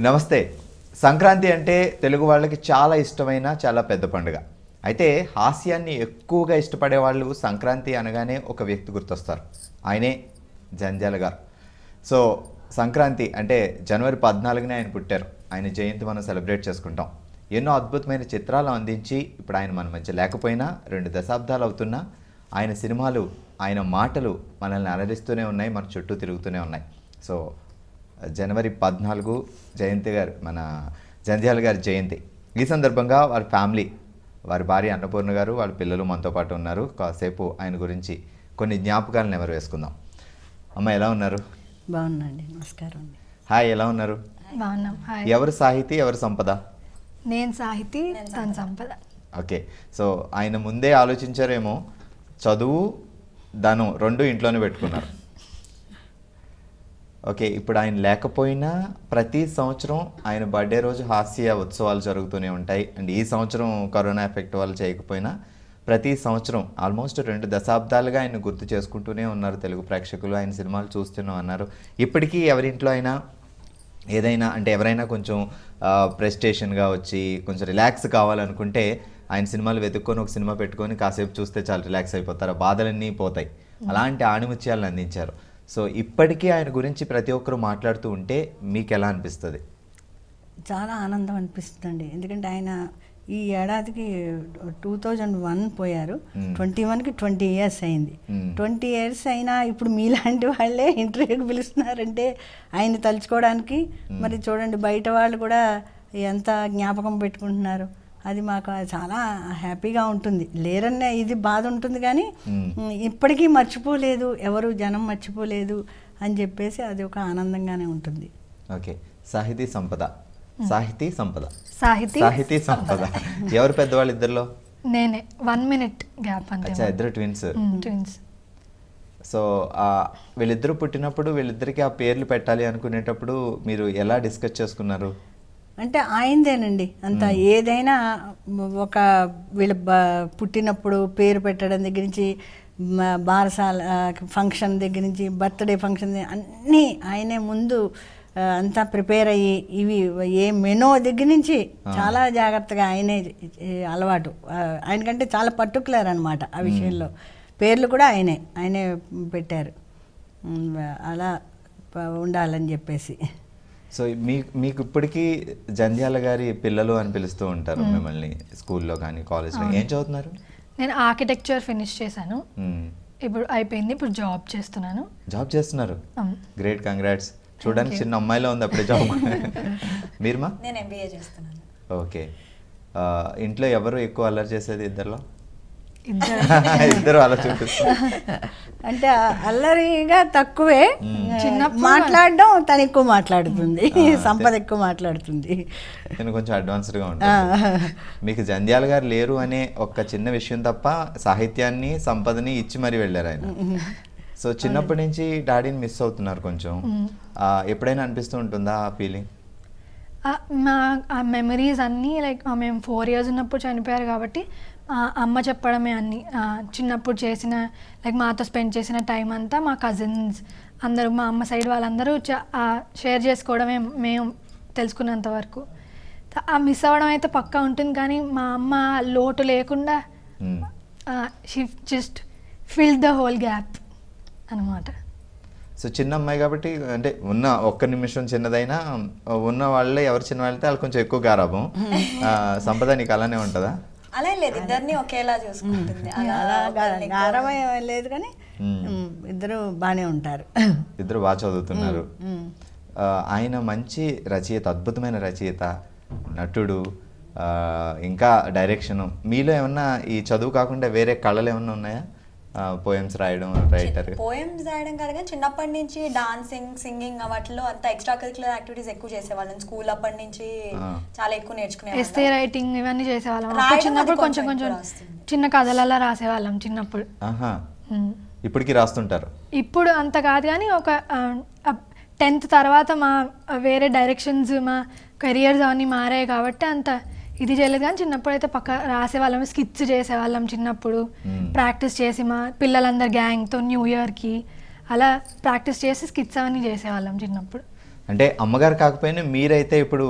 నమస్తే. సంక్రాంతి అంటే తెలుగు వాళ్ళకి చాలా ఇష్టమైన చాలా పెద్ద పండుగ. అయితే హాస్యాన్ని ఎక్కువగా ఇష్టపడే వాళ్ళు సంక్రాంతి అనగానే ఒక వ్యక్తి గుర్తొస్తారు. ఆయనే జంజాల గారు. సో సంక్రాంతి అంటే జనవరి పద్నాలుగునే ఆయన పుట్టారు. ఆయన జయంతి మనం సెలబ్రేట్ చేసుకుంటాం. ఎన్నో అద్భుతమైన చిత్రాలు అందించి ఇప్పుడు ఆయన మన మధ్య లేకపోయినా రెండు దశాబ్దాలు అవుతున్నా ఆయన సినిమాలు ఆయన మాటలు మనల్ని అలరిస్తూనే ఉన్నాయి మన చుట్టూ తిరుగుతూనే ఉన్నాయి. సో జనవరి పద్నాలుగు జయంతి గారు మన జంధ్యాల గారి జయంతి. ఈ సందర్భంగా వారి ఫ్యామిలీ వారి భార్య అన్నపూర్ణ గారు వాళ్ళ పిల్లలు మనతో పాటు ఉన్నారు. కాసేపు ఆయన గురించి కొన్ని జ్ఞాపకాలను ఎవరు వేసుకుందాం. అమ్మ ఎలా ఉన్నారు? బాగున్నాండి. నమస్కారం హాయ్ ఎలా ఉన్నారు? బాగున్నాం. హాయ్. ఎవరు సాహితీ ఎవరు సంపద? నేను సాహితీ తన సంపద. ఓకే. సో ఆయన ముందే ఆలోచించారేమో చదువు ధనం రెండు ఇంట్లోనే పెట్టుకున్నారు. ఓకే ఇప్పుడు ఆయన లేకపోయినా ప్రతి సంవత్సరం ఆయన బర్త్డే రోజు హాస్య ఉత్సవాలు జరుగుతూనే ఉంటాయి. అండ్ ఈ సంవత్సరం కరోనా ఎఫెక్ట్ వల్ల చేయకపోయినా ప్రతి సంవత్సరం ఆల్మోస్ట్ రెండు దశాబ్దాలుగా ఆయన గుర్తు చేసుకుంటూనే ఉన్నారు తెలుగు ప్రేక్షకులు. ఆయన సినిమాలు చూస్తూనే ఉన్నారు. ఇప్పటికీ ఎవరింట్లో అయినా ఏదైనా అంటే ఎవరైనా కొంచెం ప్రెస్టేషన్గా వచ్చి కొంచెం రిలాక్స్ కావాలనుకుంటే ఆయన సినిమాలు వెతుక్కొని ఒక సినిమా పెట్టుకొని కాసేపు చూస్తే చాలా రిలాక్స్ అయిపోతారు. బాధలన్నీ పోతాయి. అలాంటి ఆణిముత్యాలను అందించారు. సో ఇప్పటికీ ఆయన గురించి ప్రతి ఒక్కరు మాట్లాడుతూ ఉంటే మీకు ఎలా అనిపిస్తుంది? చాలా ఆనందం అనిపిస్తుందండి. ఎందుకంటే ఆయన ఈ ఏడాదికి టూ థౌజండ్ వన్ పోయారు. ట్వంటీ వన్కి ట్వంటీ ఇయర్స్ అయింది. ట్వంటీ ఇయర్స్ అయినా ఇప్పుడు మీలాంటి వాళ్ళే ఇంటర్వ్యూకి పిలుస్తున్నారంటే ఆయన తలుచుకోవడానికి. మరి చూడండి బయట వాళ్ళు కూడా ఎంత జ్ఞాపకం పెట్టుకుంటున్నారు. అది మాకు చాలా హ్యాపీగా ఉంటుంది. లేరన్న ఇది బాధ ఉంటుంది కానీ ఇప్పటికీ మర్చిపోలేదు ఎవరు జనం మర్చిపోలేదు అని చెప్పేసి అది ఒక ఆనందంగానే ఉంటుంది. ఓకే. సాహితీ సంపద. సాహితీ సంపద. సాహితీ సాహితీ సంపద. ఎవరు పెద్దవాళ్ళు ఇద్దరిలో నేనే. వన్ మినిట్ గ్యాప్ అంతే అచ్చా ఇద్దరు ట్విన్స్ ట్విన్స్ సో వీళ్ళిద్దరూ పుట్టినప్పుడు వీళ్ళిద్దరికి ఆ పేర్లు పెట్టాలి అనుకునేటప్పుడు మీరు ఎలా డిస్కస్ చేసుకున్నారు? అంటే ఆయనదేనండి. అంత ఏదైనా ఒక వీళ్ళ బ- పుట్టినప్పుడు పేరు పెట్టడం దగ్గర నుంచి బారసాల ఫంక్షన్ దగ్గర నుంచి బర్త్డే ఫంక్షన్ అన్నీ ఆయనే ముందు అంతా ప్రిపేర్ అయ్యి ఇవి ఏ మెనో దగ్గర నుంచి చాలా జాగ్రత్తగా ఆయనే అలవాటు. ఆయనకంటే చాలా పర్టికులర్ అనమాట ఆ విషయంలో. పేర్లు కూడా ఆయనే ఆయనే పెట్టారు. అలా ఉండాలని చెప్పేసి. సో మీ మీకు ఇప్పటికీ జంధ్యాల గారి పిల్లలు అని పిలుస్తూ ఉంటారు మిమ్మల్ని స్కూల్లో కానీ కాలేజ్లో ఏం చదువుతున్నారు? నేను ఆర్కిటెక్చర్ ఫినిష్ చేశాను. ఇప్పుడు అయిపోయింది ఇప్పుడు జాబ్ చేస్తున్నాను. జాబ్ చేస్తున్నారు. Great congrats. చూడడానికి చిన్న అమ్మాయిలో ఉంది అప్పుడే జాబ్. మీరుమా నేను ఎంబీఏ చేస్తున్నాను. ఓకే. ఇంట్లో ఎవరు ఎక్కువ అల్లరి చేసేది ఇద్దరిలో? ఇద్దరు. అలా అంటే అల్లరిగా తక్కువే. చిన్నప్పుడు మాట్లాడడం తను ఎక్కువ మాట్లాడుతుంది. సంపద ఎక్కువ మాట్లాడుతుంది. నేను కొంచెం అడ్వాన్స్డ్గా ఉంటాను మీకు జంధ్యాల గారు లేరు అనే ఒక చిన్న విషయం తప్ప సాహిత్యాన్ని సంపదని ఇచ్చి మరీ వెళ్ళారు ఆయన. సో చిన్నప్పటి నుంచి డాడీని మిస్ అవుతున్నారు కొంచెం. ఎప్పుడైనా అనిపిస్తూ ఉంటుందా ఆ ఫీలింగ్ మా ఆ మెమరీస్ అన్నీ లైక్ మేము ఫోర్ ఇయర్స్ ఉన్నప్పుడు చనిపోయారు కాబట్టి ఆ, అమ్మ చెప్పడమే అన్ని. చిన్నప్పుడు చేసిన లైక్ మాతో స్పెండ్ చేసిన టైం అంతా మా కజిన్స్ అందరూ మా అమ్మ సైడ్ వాళ్ళందరూ షేర్ చేసుకోవడమే మేము తెలుసుకున్నంత వరకు. ఆ మిస్ అవ్వడం అయితే పక్కా ఉంటుంది కానీ మా అమ్మ లోటు లేకుండా she just fill the hole gap అనమాట సో చిన్న అమ్మాయి కాబట్టి అంటే ఉన్న ఒక్క నిమిషం చిన్నదైనా ఉన్న వాళ్ళే ఎవరు చిన్న వాళ్ళైతే వాళ్ళు కొంచెం ఎక్కువ గారాబం ఆ, సంపద నీకు అలానే ఉంటుందా? అలా లేదు ఇద్దరిని ఒకేలా చూసుకుంటుంది. గారమే లేదు కానీ ఇద్దరు బాగానే ఉంటారు. ఇద్దరు బాగా చదువుతున్నారు. ఆయన మంచి రచయిత అద్భుతమైన రచయిత నటుడు ఇంకా డైరెక్షన్. మీలో ఏమన్నా ఈ చదువు కాకుండా వేరే కళలు ఏమన్నా ఉన్నాయా? పోయమ్స్ రాయడం రైటర్ పోయమ్స్ రాయడం కాదు కానీ చిన్నప్పటి నుంచి డాన్సింగ్ సింగింగ్ వాటిలో అంత ఎక్స్ట్రా కరికులర్ యాక్టివిటీస్ ఎక్కువ చేసేవాళ్ళం. స్కూల్ అప్పటి నుంచి. చాలా ఎక్కువ నేర్చుకునే ఎస్తే రైటింగ్ ఇవన్నీ చేసేవాళ్ళం. చిన్నప్పుడు కొంచెం కొంచెం. చిన్న కథలలా రాసేవాళ్ళం చిన్నప్పుడు. ఇప్పటికీ రాస్తుంటారు. ఇప్పుడు అంత కాదు కానీ ఒక టెన్త్ తర్వాత మా వేరే డైరెక్షన్స్ మా కెరియర్స్ అవన్నీ మారాయి కాబట్టి అంత ఇది చేయలేదు కానీ చిన్నప్పుడు అయితే పక్క రాసేవాళ్ళం స్కిట్స్ చేసేవాళ్ళం చిన్నప్పుడు. Hmm. ప్రాక్టీస్ చేసి మా పిల్లలందరు గ్యాంగ్తో న్యూ ఇయర్కి అలా ప్రాక్టీస్ చేసి స్కిట్స్ అవన్నీ చేసేవాళ్ళం చిన్నప్పుడు. అంటే అమ్మగారు కాకపోయినా మీరైతే ఇప్పుడు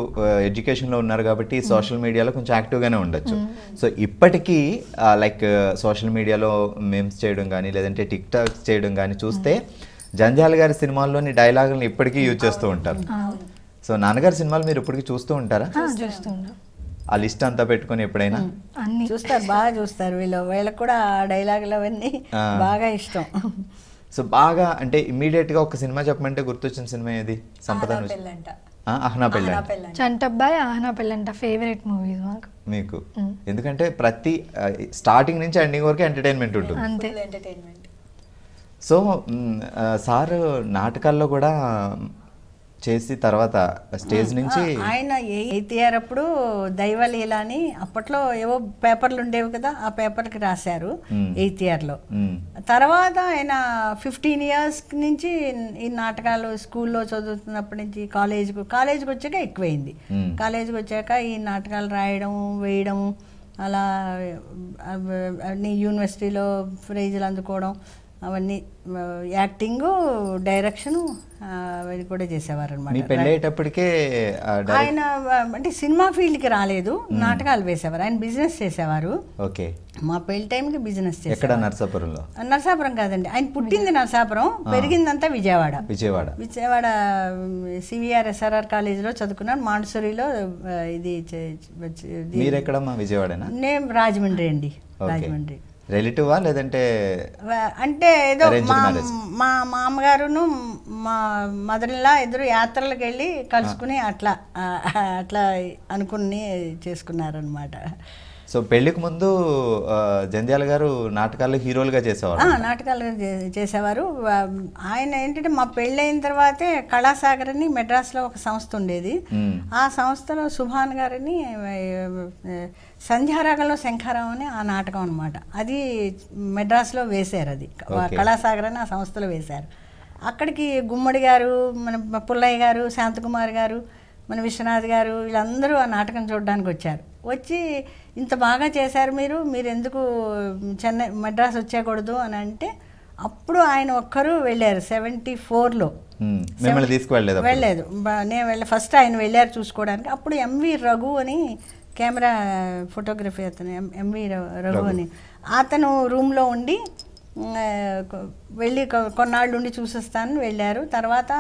ఎడ్యుకేషన్లో ఉన్నారు కాబట్టి సోషల్ మీడియాలో కొంచెం యాక్టివ్గానే ఉండొచ్చు. సో ఇప్పటికీ లైక్ సోషల్ మీడియాలో మేమ్స్ చేయడం కానీ లేదంటే టిక్ టాక్ చేయడం కానీ చూస్తే జంజాల్ గారి సినిమాల్లోని డైలాగులను ఇప్పటికీ యూజ్ చేస్తూ ఉంటారు. సో నాన్నగారి సినిమాలు మీరు ఇప్పటికీ చూస్తూ ఉంటారా? ఆ, చూస్తుంటాం ఆ లిస్ట్ అంతా పెట్టుకొని ఎప్పుడైనా? అన్ని. చూస్తారు బాగా చూస్తారు వీళ్ళు. వీళ్ళకి కూడా ఆ డైలాగులు అవన్నీ. బాగా ఇష్టం. సో బాగా అంటే immediate గా ఒక సినిమా చెప్పమంటే గుర్తొచ్చిన సినిమా ఏది? సంపద అహ్నా పెళ్ళంట. చంటబ్బాయి పెళ్ళంట. ఫేవరెట్ మూవీస్ మాకు. ఎందుకంటే ప్రతి స్టార్టింగ్ నుంచి ఎండింగ్ వరకు ఎంటర్టైన్మెంట్ ఉంటుంది. అంతే. Full entertainment. సో సార్ నాటకాల్లో కూడా చేసి తర్వాత స్టేజ్ నుంచి ఆయన ఎయిత్ ఇయర్ అప్పుడు దైవలీల అని అప్పట్లో ఏవో పేపర్లు ఉండేవి కదా ఆ పేపర్కి రాశారు. ఎయిత్ ఇయర్లో తర్వాత ఆయన ఫిఫ్టీన్ ఇయర్స్ నుంచి ఈ నాటకాలు స్కూల్లో చదువుతున్నప్పటి నుంచి కాలేజీకి కాలేజీకి వచ్చాక ఎక్కువైంది. కాలేజీకి వచ్చాక ఈ నాటకాలు రాయడం వేయడం అలా యూనివర్సిటీలో ప్రైజులు అందుకోవడం అవన్నీ యాక్టింగ్ డైరెక్షన్ అవి కూడా చేసేవారు అనమాట ఆయన అంటే సినిమా ఫీల్డ్కి రాలేదు నాటకాలు వేసేవారు ఆయన బిజినెస్ చేసేవారు. ఓకే. మా పెళ్ళి టైంకి బిజినెస్ ఎక్కడ చేసేవారు నర్సాపురంలో నరసాపురం కాదండి ఆయన పుట్టింది నరసాపురం పెరిగిందంతా విజయవాడ. విజయవాడ. విజయవాడ సివిఆర్ ఎస్ఆర్ఆర్ కాలేజీలో చదువుకున్నాను మాండసూరిలో ఇది మీరెక్కడమ్మా? విజయవాడనా? నేను రాజమండ్రి అండి రాజమండ్రి. రిలేటివా లేదంటే అంటే ఏదో మా. మా మామగారును మా మదర్లా ఇద్దరు యాత్రలకు వెళ్ళి కలుసుకుని అట్లా అట్లా అనుకుని చేసుకున్నారనమాట సో పెళ్ళికి ముందు జంధ్యాల గారు నాటకాల్లో హీరోలుగా చేసేవారు. ఆ, నాటకాలు చేసేవారు. ఆయన ఏంటంటే మా పెళ్ళైన తర్వాతే కళాసాగర్ అని మెడ్రాస్లో ఒక సంస్థ ఉండేది. ఆ సంస్థలో సుభాన్ గారని సంధ్యారాగంలో శంఖారావు అని ఆ నాటకం అనమాట అది మెడ్రాస్లో వేశారు అది. కళాసాగర్ అని ఆ సంస్థలో వేశారు. అక్కడికి గుమ్మడి గారు మన పుల్లయ్య గారు శాంతకుమార్ గారు మన విశ్వనాథ్ గారు వీళ్ళందరూ ఆ నాటకం చూడడానికి వచ్చారు. వచ్చి ఇంత బాగా చేశారు మీరు మీరు ఎందుకు చెన్నై మెడ్రాస్ వచ్చేయకూడదు అని అంటే అప్పుడు ఆయన ఒక్కరు వెళ్ళారు సెవెంటీ ఫోర్లో మ్మ్. మిమ్మల్ని తీసుకువెళ్ళలేదు? వెళ్ళలేదు నేను వెళ్ళి ఫస్ట్ ఆయన వెళ్ళారు చూసుకోవడానికి అప్పుడు ఎంవి రఘు అని కెమెరా ఫోటోగ్రఫీ అతను ఎంవి రఘు. అని అతను రూమ్లో ఉండి వెళ్ళి కొన్నాళ్ళు ఉండి చూసొస్తానని వెళ్ళారు తర్వాత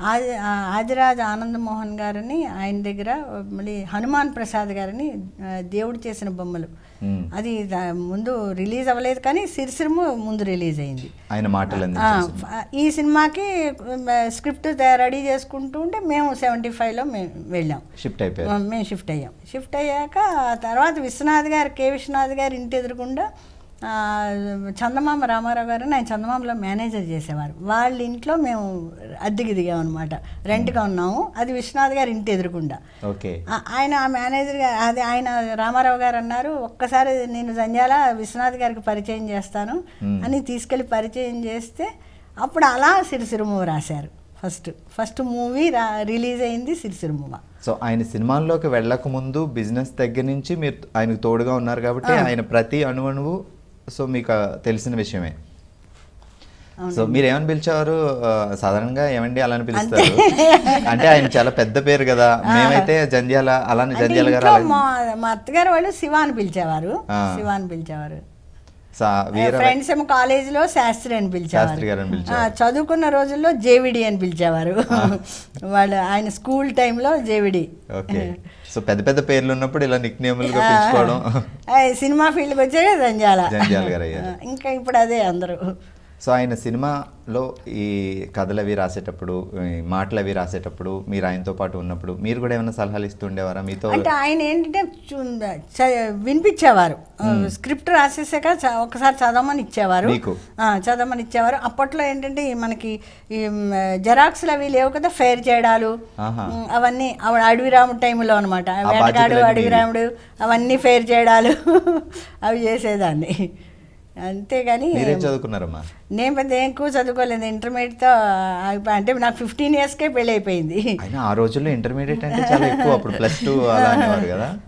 ఆది ఆదిరాజ్ ఆనంద్ మోహన్ గారని ఆయన దగ్గర మళ్ళీ హనుమాన్ ప్రసాద్ గారని దేవుడు చేసిన బొమ్మలు. మ్మ్. అది ముందు రిలీజ్ అవ్వలేదు కానీ సిరిసిరము ముందు రిలీజ్ అయింది. ఆయన మాటలు ఈ సినిమాకి స్క్రిప్ట్ రెడీ చేసుకుంటూ ఉంటే మేము సెవెంటీ ఫైవ్లో మేము వెళ్ళాం. షిఫ్ట్ అయిపోయారు. ఆ, మేము షిఫ్ట్ అయ్యాం. షిఫ్ట్ అయ్యాక తర్వాత విశ్వనాథ్ గారు కే. విశ్వనాథ్ గారు ఇంటి ఎదురుకుండా చందమామ రామారావు గారు ఆయన చందమామలో మేనేజర్ చేసేవారు. వాళ్ళ ఇంట్లో మేము అద్దెకి దిగాం అనమాట రెంట్గా ఉన్నాము. అది విశ్వనాథ్ గారు ఇంటి ఎదురుకుండా. ఆయన ఆ మేనేజర్ అది ఆయన రామారావు గారు అన్నారు ఒక్కసారి నేను జంజాల విశ్వనాథ్ గారికి పరిచయం చేస్తాను. అని తీసుకెళ్ళి పరిచయం చేస్తే అప్పుడు అలా సిరిసిరుము రాశారు. ఫస్ట్ ఫస్ట్ మూవీ రిలీజ్ అయింది సిరిసిరుమువ సో ఆయన సినిమాల్లోకి వెళ్ళక ముందు బిజినెస్ దగ్గర నుంచి మీరు ఆయనకు తోడుగా ఉన్నారు కాబట్టి ఆయన ప్రతి అణువణువు సో మీకు తెలిసిన విషయమే. సో మీరు ఏమని పిలిచేవారు? సాధారణంగా ఏమండి అలా అని పిలుస్తారు. అంటే ఆయన చాలా పెద్ద పేరు కదా. మేమైతే జంధ్యాల అలానే జంధ్యాల గారు మా అత్తగారు వాళ్ళు శివ అని పిలిచేవారు. ఆ. శివ అని పిలిచేవారు ఫ్రెండ్స్ ఏమో కాలేజీలో శాస్త్రి అని పిలిచేవారు. చదువుకున్న రోజుల్లో జేవిడి అని పిలిచేవారు. వాళ్ళు ఆయన స్కూల్ టైంలో జేవిడి. ఓకే. సో పెద్ద పెద్ద పేర్లు ఉన్నప్పుడు ఇలా నిక్ నేములుగా పిలుచుకోవడం. సినిమా ఫీల్డ్కి వచ్చాక జంజాల. జంధ్యాల గారు అయ్యారు. ఇంకా ఇప్పుడు అదే అందరూ. సో ఆయన సినిమాలో ఈ కథలు అవి రాసేటప్పుడు ఈ మాటలు అవి రాసేటప్పుడు మీరు ఆయనతో పాటు ఉన్నప్పుడు మీరు కూడా ఏమైనా సలహాలు ఇస్తుండేవారా మీతో అంటే ఆయన ఏంటంటే వినిపించేవారు. స్క్రిప్ట్ రాసేసాక చ- ఒకసారి చదవమని ఇచ్చేవారు. మీకు? ఆ, చదవమని ఇచ్చేవారు. అప్పట్లో ఏంటంటే మనకి ఈ జెరాక్స్లు అవి లేవు కదా ఫేర్ చేయడాలు అవన్నీ ఆవిడ అడవి రాముడు టైంలో అనమాట వేటగాడు అడవి. రాముడు అవన్నీ ఫేర్ చేయడాలు అవి చేసేదాన్ని. అంతేగాని మీరేం చదువుకున్నారమ్మా? నేను పెద్ద ఎక్కువ చదువుకోలేదు. ఇంటర్మీడియట్తో అంటే నాకు ఫిఫ్టీన్ ఇయర్స్కే పెళ్ళి అయిపోయింది. అయినా ఆ రోజుల్లో ఇంటర్మీడియట్ అంటే చాలా ఎక్కువ. అప్పుడు ప్లస్ టూ అలా అనేవారు కదా.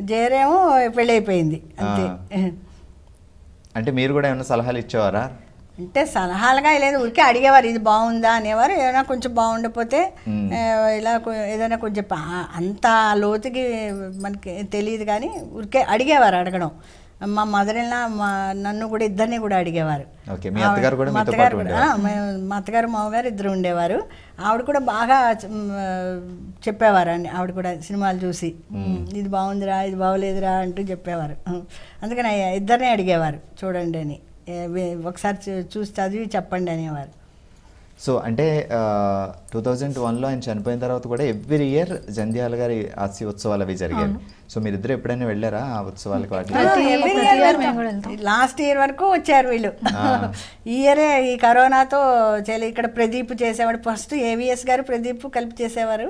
జేరేమో పెళ్ళి అయిపోయింది. అంతే. అంటే మీరు కూడా ఏమైనా సలహాలు ఇచ్చేవారా? అంటే సలహాలుగా లేదు. ఊరికే అడిగేవారు ఇది బాగుందా అనేవారు. ఏదైనా కొంచెం బాగుండకపోతే ఇలా కొ- ఏదైనా కొంచెం అంత లోతుకి మనకి తెలియదు కానీ ఊరికే అడిగేవారు అడగడం. మా మదర్ మా నన్ను కూడా ఇద్దరిని కూడా అడిగేవారు. మీ అత్తగారు కూడా మా అత్తగారు మామగారు ఇద్దరు ఉండేవారు. ఆవిడ కూడా బాగా చెప్పేవారు అండి ఆవిడ కూడా సినిమాలు చూసి ఇది బాగుందిరా ఇది బాగోలేదురా అంటూ చెప్పేవారు. అందుకని ఇద్దరిని అడిగేవారు చూడండి అని. ఒకసారి చూసి చదివి చెప్పండి అనేవారు. సో అంటే టూ థౌజండ్ వన్లో ఆయన చనిపోయిన తర్వాత కూడా ఎవ్రీ ఇయర్ జంధ్యాల గారి హాస్య ఉత్సవాలు అవి జరిగాయి సో మీరిద్దరు ఎప్పుడైనా వెళ్ళారా ఆ ఉత్సవాలకు. లాస్ట్ ఇయర్ వరకు వచ్చారు వీళ్ళు. ఈ ఇయరే ఈ కరోనాతో చాలా ఇక్కడ ప్రదీప్ చేసేవాడు. ఫస్ట్ ఏవిఎస్ గారు ప్రదీప్ కలిపి చేసేవారు.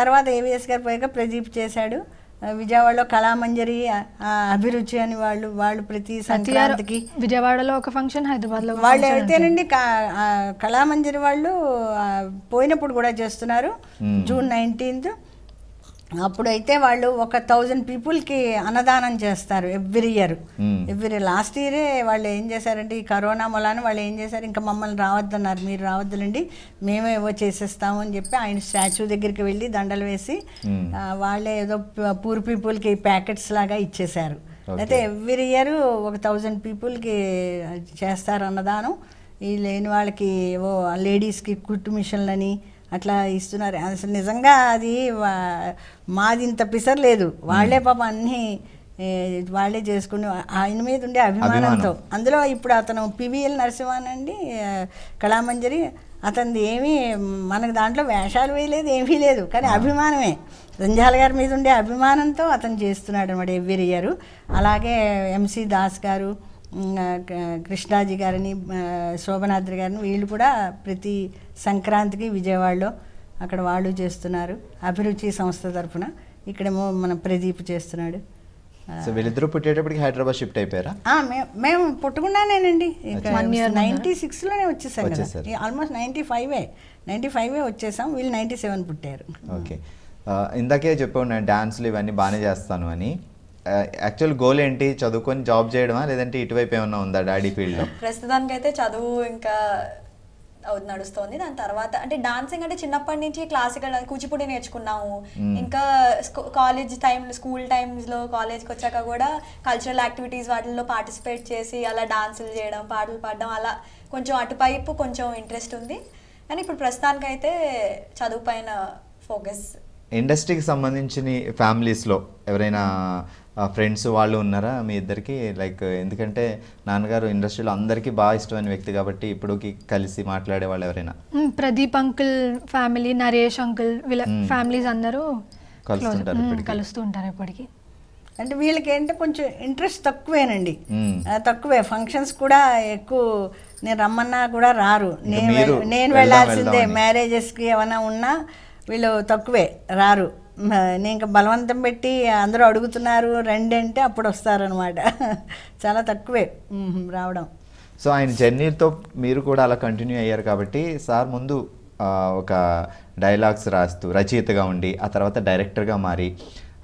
తర్వాత ఏవిఎస్ గారు పోయాక ప్రదీప్ చేశాడు. విజయవాడలో కళామంజరి అభిరుచి అని వాళ్ళు వాళ్ళు ప్రతి సంక్రాంతికి విజయవాడలో ఒక ఫంక్షన్ హైదరాబాద్లో ఒక వాళ్ళు అయితేనండి కళామంజరి వాళ్ళు పోయినప్పుడు కూడా చేస్తున్నారు. జూన్ నైన్టీన్త్ అప్పుడైతే వాళ్ళు ఒక థౌజండ్ పీపుల్కి అన్నదానం చేస్తారు ఎవ్రీ ఇయర్. ఎవ్రీ లాస్ట్ ఇయరే వాళ్ళు ఏం చేశారంటే ఈ కరోనా మూలాన వాళ్ళు ఏం చేశారు ఇంకా మమ్మల్ని రావద్దన్నారు మీరు రావద్దులండి మేమే ఏవో చేసేస్తాము అని చెప్పి ఆయన స్టాచ్యూ దగ్గరికి వెళ్ళి దండలు వేసి వాళ్ళే ఏదో పూర్ పీపుల్కి ప్యాకెట్స్ లాగా ఇచ్చేశారు. అయితే ఎవ్రీ ఇయర్ ఒక థౌజండ్ పీపుల్కి చేస్తారు అన్నదానం ఈ లేని వాళ్ళకి ఏవో లేడీస్కి కుట్టు మిషన్లని అట్లా ఇస్తున్నారు. అసలు నిజంగా అది మాది ఇంత పిసర్ లేదు. వాళ్ళే పాప అన్నీ వాళ్ళే చేసుకుని ఆయన మీద ఉండే అభిమానంతో. అభిమానం. అందులో ఇప్పుడు అతను పివిఎల్ నరసింహన్ అండి కళామంజరి అతనిది ఏమీ మనకు దాంట్లో వేషాలు వేయలేదు ఏమీ లేదు. కానీ అభిమానమే. రంజాల గారి మీద ఉండే అభిమానంతో అతను చేస్తున్నాడు అనమాట ఎవ్రీ ఇయర్ అలాగే ఎంసి దాస్ గారు కృష్ణాజీ గారిని శోభనాద్రి గారిని వీళ్ళు కూడా ప్రతి సంక్రాంతికి విజయవాడలో అక్కడ వాళ్ళు చేస్తున్నారు. అభిరుచి సంస్థ తరఫున ఇక్కడేమో మన ప్రదీప్ చేస్తున్నాడు. సో వీళ్ళిద్దరూ పుట్టేటప్పటికి హైదరాబాద్ షిఫ్ట్ అయిపోయారా? మేము పుట్టుకున్నానేనండి నైన్టీ సిక్స్లోనే వచ్చేసాం కదా. ఆల్మోస్ట్ నైన్టీ ఫైవే నైన్టీ ఫైవే వచ్చేసాం. వీళ్ళు నైన్టీ సెవెన్ పుట్టారు. ఓకే. ఇందాకే చెప్పాను నేను డాన్స్లు ఇవన్నీ బాగానే చేస్తాను అని. యాక్చువల్ గోల్ ఏంటి? చదువుకొని జాబ్ చేయడమా? లేదంటే ఇటువైపు ఏమన్నా ఉందా డాడీ ఫీల్డ్లో ప్రస్తుతానికి అయితే చదువు ఇంకా నడుస్తోంది. దాని తర్వాత అంటే డాన్సింగ్ అంటే చిన్నప్పటి నుంచి క్లాసికల్ కూచిపూడి నేర్చుకున్నాము. ఇంకా కాలేజ్ టైం స్కూల్ టైమ్స్లో కాలేజ్కి వచ్చాక కూడా కల్చరల్ యాక్టివిటీస్ వాటిల్లో పార్టిసిపేట్ చేసి అలా డాన్సులు చేయడం పాటలు పాడడం అలా కొంచెం అటువైపు కొంచెం ఇంట్రెస్ట్ ఉంది. కానీ ఇప్పుడు ప్రస్తుతానికి అయితే చదువు పైన ఫోకస్ ఇండస్ట్రీకి సంబంధించిన ఫ్యామిలీస్లో ఎవరైనా ఫ్రెండ్స్ వాళ్ళు ఉన్నారా? మీ ఇద్దరికి? లైక్ ఎందుకంటే నాన్నగారు ఇండస్ట్రీలో అందరికీ బాగా ఇష్టమైన వ్యక్తి కాబట్టి ఇప్పుడుకి కలిసి మాట్లాడే వాళ్ళు ఎవరైనా? Pradeep uncle family Naresh uncle వీళ్ళ. ఫ్యామిలీస్ అందరూ కలుస్తుంటారు ఇప్పటికీ. కలుస్తూ ఉంటారు ఇప్పటికి. అంటే వీళ్ళకి ఏంటంటే కొంచెం ఇంట్రెస్ట్ తక్కువేనండి. తక్కువే. ఫంక్షన్స్ కూడా ఎక్కువ నేను రమ్మన్నా కూడా రారు. నేను నేను వెళ్ళాల్సిందే. మ్యారేజెస్కి ఏమైనా ఉన్నా వీళ్ళు తక్కువే రారు. నేను ఇంకా బలవంతం పెట్టి అందరూ అడుగుతున్నారు రండి అంటే అప్పుడు వస్తారనమాట చాలా తక్కువే రావడం. సో ఆయన జర్నీతో మీరు కూడా అలా కంటిన్యూ అయ్యారు కాబట్టి సార్ ముందు ఒక డైలాగ్స్ రాస్తూ రచయితగా ఉండి ఆ తర్వాత డైరెక్టర్గా మారి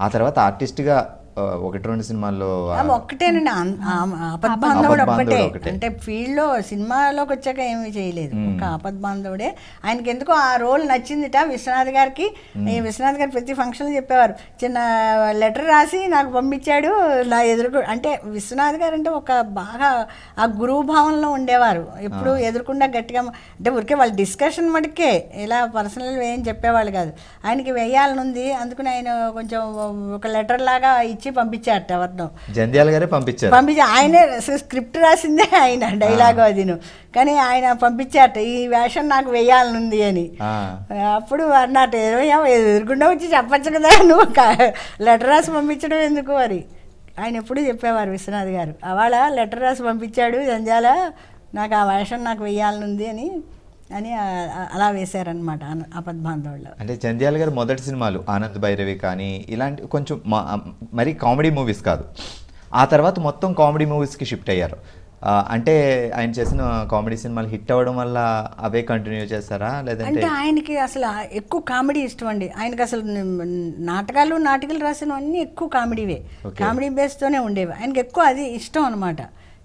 ఆ తర్వాత ఆర్టిస్ట్గా ఒకటి రెండు సినిమాల్లో ఒక్కటేనండి. ఆపద్బాంధవుడు ఒక్కటే. అంటే ఫీల్డ్లో సినిమాలోకి వచ్చాక ఏమీ చేయలేదు. ఒక ఆపద్బాంధవుడే. ఆయనకి ఎందుకో ఆ రోల్ నచ్చిందిట విశ్వనాథ్ గారికి. విశ్వనాథ్ గారు ప్రతి ఫంక్షన్లో చెప్పేవారు. చిన్న లెటర్ రాసి నాకు పంపించాడు. నా ఎదురుకు అంటే విశ్వనాథ్ గారు అంటే ఒక బాగా ఆ గురువు భావంలో ఉండేవారు. ఎప్పుడు ఎదురుకుండా గట్టిగా అంటే ఊరికే వాళ్ళ డిస్కషన్ మటుకే ఇలా పర్సనల్ ఏం చెప్పేవాళ్ళు కాదు. ఆయనకి వేయాలనుంది. అందుకని ఆయన కొంచెం ఒక లెటర్ లాగా ఇచ్చి పంపించారట ఎవరినో. జంధ్యాల గారే పంపించారు. పంపించి ఆయనే స్క్రిప్ట్ రాసిందే ఆయన డైలాగ్ అదిను. కానీ ఆయన పంపించారట ఈ వేషం నాకు వేయాలనుంది అని. అప్పుడు అన్నట్టు ఎదురుకుండా వచ్చి చెప్పచ్చు కదా నువ్వు లెటర్ రాసి పంపించడం ఎందుకు మరి? ఆయన ఎప్పుడు చెప్పేవారు విశ్వనాథ్ గారు. అవాళ లెటర్ రాసి పంపించాడు జంజాల నాకు ఆ వేషం నాకు వేయాలనుంది అని అని అలా వేశారనమాట అపద్బాంధవుల్లో అంటే జంధ్యాల గారు మొదటి సినిమాలు ఆనంద్ భైరవి కానీ ఇలాంటి కొంచెం మరి కామెడీ మూవీస్ కాదు. ఆ తర్వాత మొత్తం కామెడీ మూవీస్కి షిఫ్ట్ అయ్యారు. అంటే ఆయన చేసిన కామెడీ సినిమాలు హిట్ అవ్వడం వల్ల అవే కంటిన్యూ చేస్తారా? లేదంటే అంటే ఆయనకి అసలు ఎక్కువ కామెడీ ఇష్టం అండి. ఆయనకి అసలు నాటకాలు నాటికలు రాసినవన్నీ ఎక్కువ కామెడీవే. కామెడీ బేస్తోనే ఉండేవి. ఆయనకి ఎక్కువ అది ఇష్టం అనమాట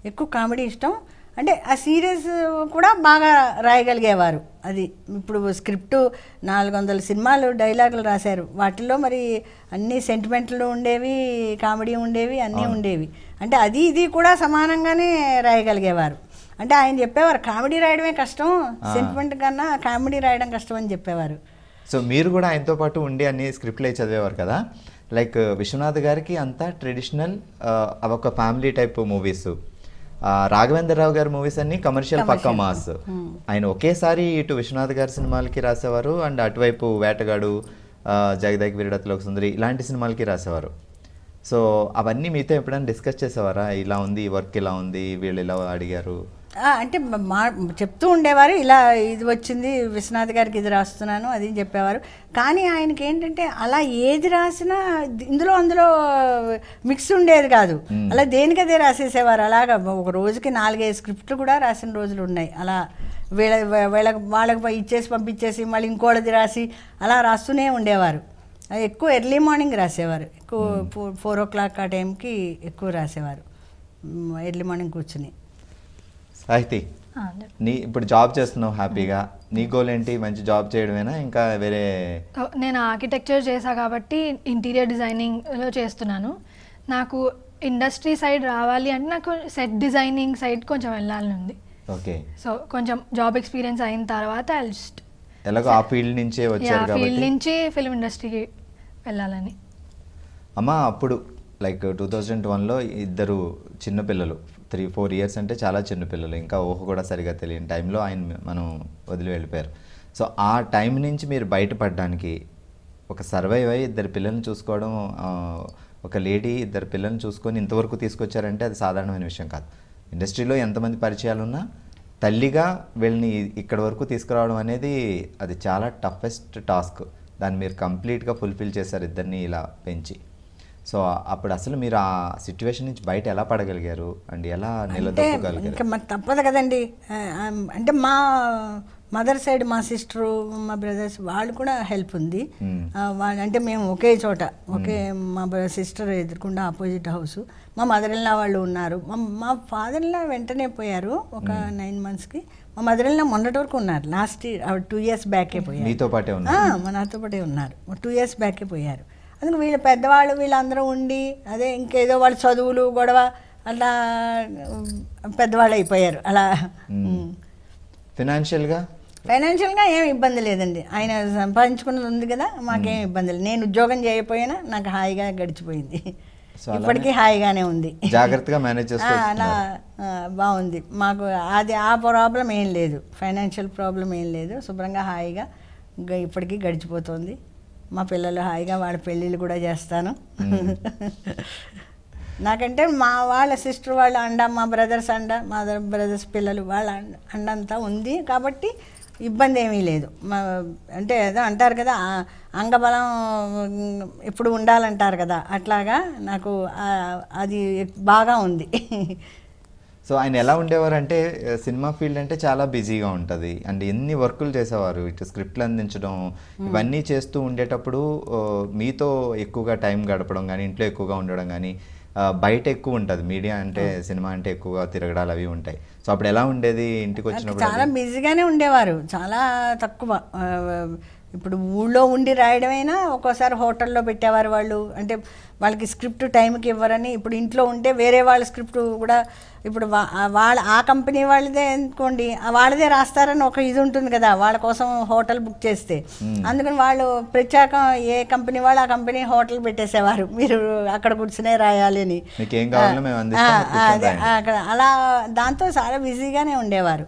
ఎక్కువ కామెడీ ఇష్టం. అంటే ఆ సీరియస్ కూడా బాగా రాయగలిగేవారు. అది ఇప్పుడు స్క్రిప్ట్ నాలుగు వందల సినిమాలు డైలాగులు రాశారు. వాటిల్లో మరి అన్ని సెంటిమెంట్లు ఉండేవి కామెడీ ఉండేవి అన్నీ ఉండేవి. అంటే అది ఇది కూడా సమానంగానే రాయగలిగేవారు. అంటే ఆయన చెప్పేవారు కామెడీ రాయడమే కష్టం సెంటిమెంట్ కన్నా కామెడీ రాయడం కష్టం అని చెప్పేవారు. సో మీరు కూడా ఆయనతో పాటు ఉండి అన్ని స్క్రిప్ట్లు చదివేవారు కదా? లైక్ విశ్వనాథ్ గారికి అంతా ట్రెడిషనల్ ఒక ఫ్యామిలీ టైప్ మూవీస్ రాఘవేంద్రరావు గారి మూవీస్ అన్ని కమర్షియల్ పక్క మాస్ ఆయన ఒకేసారి ఇటు విశ్వనాథ్ గారి సినిమాలకి రాసేవారు అండ్ అటువైపు వేటగాడు జగదేక్ వీరుడతలోక సుందరి ఇలాంటి సినిమాలకి రాసేవారు. సో అవన్నీ మీతో ఎప్పుడైనా డిస్కస్ చేసేవారా? ఇలా ఉంది వర్క్ ఇలా ఉంది వీళ్ళు ఇలా అడిగారు? అంటే మా చెప్తూ ఉండేవారు ఇలా ఇది వచ్చింది విశ్వనాథ్ గారికి ఇది రాస్తున్నాను అది చెప్పేవారు. కానీ ఆయనకి ఏంటంటే అలా ఏది రాసినా ఇందులో అందులో మిక్స్ ఉండేది కాదు. అలా దేనికదే రాసేసేవారు. అలాగా ఒక రోజుకి నాలుగైదు స్క్రిప్ట్లు కూడా రాసిన రోజులు ఉన్నాయి. అలా వీళ్ళ వీళ్ళకి వాళ్ళకి ఇచ్చేసి పంపించేసి మళ్ళీ ఇంకోళ్ళది రాసి అలా రాస్తూనే ఉండేవారు. ఎక్కువ ఎర్లీ మార్నింగ్ రాసేవారు. ఎక్కువ ఫోర్ ఓ క్లాక్ ఆ టైంకి ఎక్కువ రాసేవారు. ఎర్లీ మార్నింగ్ కూర్చుని. సాహితి నీ ఇప్పుడు జాబ్ చేస్తున్నావు హ్యాపీగా. నీ గోల్ ఏంటి? మంచి జాబ్ చేయడమేనా? ఇంకా వేరే నేను ఆర్కిటెక్చర్ చేశా కాబట్టి ఇంటీరియర్ డిజైనింగ్లో చేస్తున్నాను. నాకు ఇండస్ట్రీ సైడ్ రావాలి అంటే నాకు సెట్ డిజైనింగ్ సైడ్ కొంచెం వెళ్ళాలని ఉంది ఓకే. సో కొంచెం జాబ్ ఎక్స్పీరియన్స్ అయిన తర్వాత జస్ట్ ఎలాగో ఆ ఫీల్డ్ నుంచే వచ్చారు ఫీల్డ్ నుంచి ఫిల్మ్ ఇండస్ట్రీకి వెళ్ళాలని. అమ్మ అప్పుడు లైక్ టూ థౌజండ్ వన్లో ఇద్దరు చిన్నపిల్లలు త్రీ ఫోర్ ఇయర్స్ అంటే చాలా చిన్న పిల్లలు. ఇంకా ఊహ కూడా సరిగా తెలియని టైంలో ఆయన మనం వదిలి వెళ్ళిపోయారు. సో ఆ టైం నుంచి మీరు బయటపడడానికి ఒక సర్వైవ్ అయ్యి ఇద్దరు పిల్లల్ని చూసుకోవడం ఒక లేడీ ఇద్దరు పిల్లల్ని చూసుకొని ఇంతవరకు తీసుకొచ్చారంటే అది సాధారణమైన విషయం కాదు. ఇండస్ట్రీలో ఎంతమంది పరిచయాలు ఉన్నా తల్లిగా వీళ్ళని ఇక్కడ వరకు తీసుకురావడం అనేది అది చాలా టఫెస్ట్ టాస్క్. దాన్ని మీరు కంప్లీట్గా ఫుల్ఫిల్ చేశారు ఇద్దరిని ఇలా పెంచి. సో అప్పుడు అసలు మీరు ఆ సిచ్యువేషన్ నుంచి బయట ఎలా పడగలిగారు? అండ్ ఎలా నిలదొక్కగలిగారు? ఇంకా మరి తప్పదు కదండి. అంటే మా మదర్ సైడ్ మా సిస్టరు మా బ్రదర్స్ వాళ్ళు కూడా హెల్ప్ ఉంది. వాళ్ళు అంటే మేము ఒకే చోట ఒకే మా సిస్టర్ ఎదుర్కొండ ఆపోజిట్ హౌస్. మా మదర్ ఇన్లా వాళ్ళు ఉన్నారు. మా ఫాదర్ ఇన్లా వెంటనే పోయారు ఒక నైన్ మంత్స్కి. మా మదర్ ఇన్లా మొన్నటి వరకు ఉన్నారు. లాస్ట్ టూ ఇయర్స్ బ్యాకే పోయారు. మీతో పాటే ఉన్నారు. నాతో పాటే ఉన్నారు. టూ ఇయర్స్ బ్యాకే పోయారు. అందుకు వీళ్ళు పెద్దవాళ్ళు వీళ్ళందరూ ఉండి అదే ఇంకేదో వాళ్ళ చదువులు గొడవ అలా పెద్దవాళ్ళు అయిపోయారు. అలా. ఫినాన్షియల్గా ఫైనాన్షియల్గా ఏం ఇబ్బంది లేదండి. ఆయన సంపాదించుకున్నది ఉంది కదా మాకేం ఇబ్బంది లేదు. నేను ఉద్యోగం చేయకపోయినా నాకు హాయిగా గడిచిపోయింది. ఇప్పటికీ హాయిగానే ఉంది. జాగ్రత్తగా మేనేజ్ అలా బాగుంది. మాకు అది ఆ ప్రాబ్లం ఏం లేదు. ఫైనాన్షియల్ ప్రాబ్లం ఏం లేదు. శుభ్రంగా హాయిగా ఇప్పటికీ గడిచిపోతుంది. మా పిల్లలు హాయిగా వాళ్ళ పెళ్ళిళ్ళు కూడా చేస్తాను. నాకంటే మా వాళ్ళ సిస్టర్ వాళ్ళ అండ మా బ్రదర్స్ అండ మా బ్రదర్స్ పిల్లలు వాళ్ళ అండ అండంతా ఉంది కాబట్టి ఇబ్బంది ఏమీ లేదు. మా అంటే ఏదో అంటారు కదా అంగబలం ఎప్పుడు ఉండాలంటారు కదా అట్లాగా నాకు అది బాగా ఉంది. సో ఆయన ఎలా ఉండేవారు అంటే సినిమా ఫీల్డ్ అంటే చాలా బిజీగా ఉంటుంది. అండ్ ఎన్ని వర్కులు చేసేవారు? ఇటు స్క్రిప్ట్లు అందించడం ఇవన్నీ చేస్తూ ఉండేటప్పుడు మీతో ఎక్కువగా టైం గడపడం కానీ ఇంట్లో ఎక్కువగా ఉండడం కానీ బయట ఎక్కువ ఉంటుంది. మీడియా అంటే సినిమా అంటే ఎక్కువగా తిరగడాలు అవి ఉంటాయి. సో అప్పుడు ఎలా ఉండేది? ఇంటికి వచ్చినప్పుడు చాలా బిజీగానే ఉండేవారు. చాలా తక్కువ. ఇప్పుడు ఊళ్ళో ఉండి రాయడమైనా ఒక్కోసారి హోటల్లో పెట్టేవారు వాళ్ళు. అంటే వాళ్ళకి స్క్రిప్ట్ టైంకి ఇవ్వరని. ఇప్పుడు ఇంట్లో ఉంటే వేరే వాళ్ళ స్క్రిప్ట్ కూడా ఇప్పుడు వాళ్ళ ఆ కంపెనీ వాళ్ళదే అనుకోండి. వాళ్ళదే రాస్తారని ఒక ఇది ఉంటుంది కదా వాళ్ళ కోసం హోటల్ బుక్ చేస్తే. అందుకని వాళ్ళు ప్రత్యేకం ఏ కంపెనీ వాళ్ళు ఆ కంపెనీ హోటల్ పెట్టేసేవారు. మీరు అక్కడ కూర్చునే రాయాలి అని. అదే. అక్కడ అలా దాంతో చాలా బిజీగానే ఉండేవారు.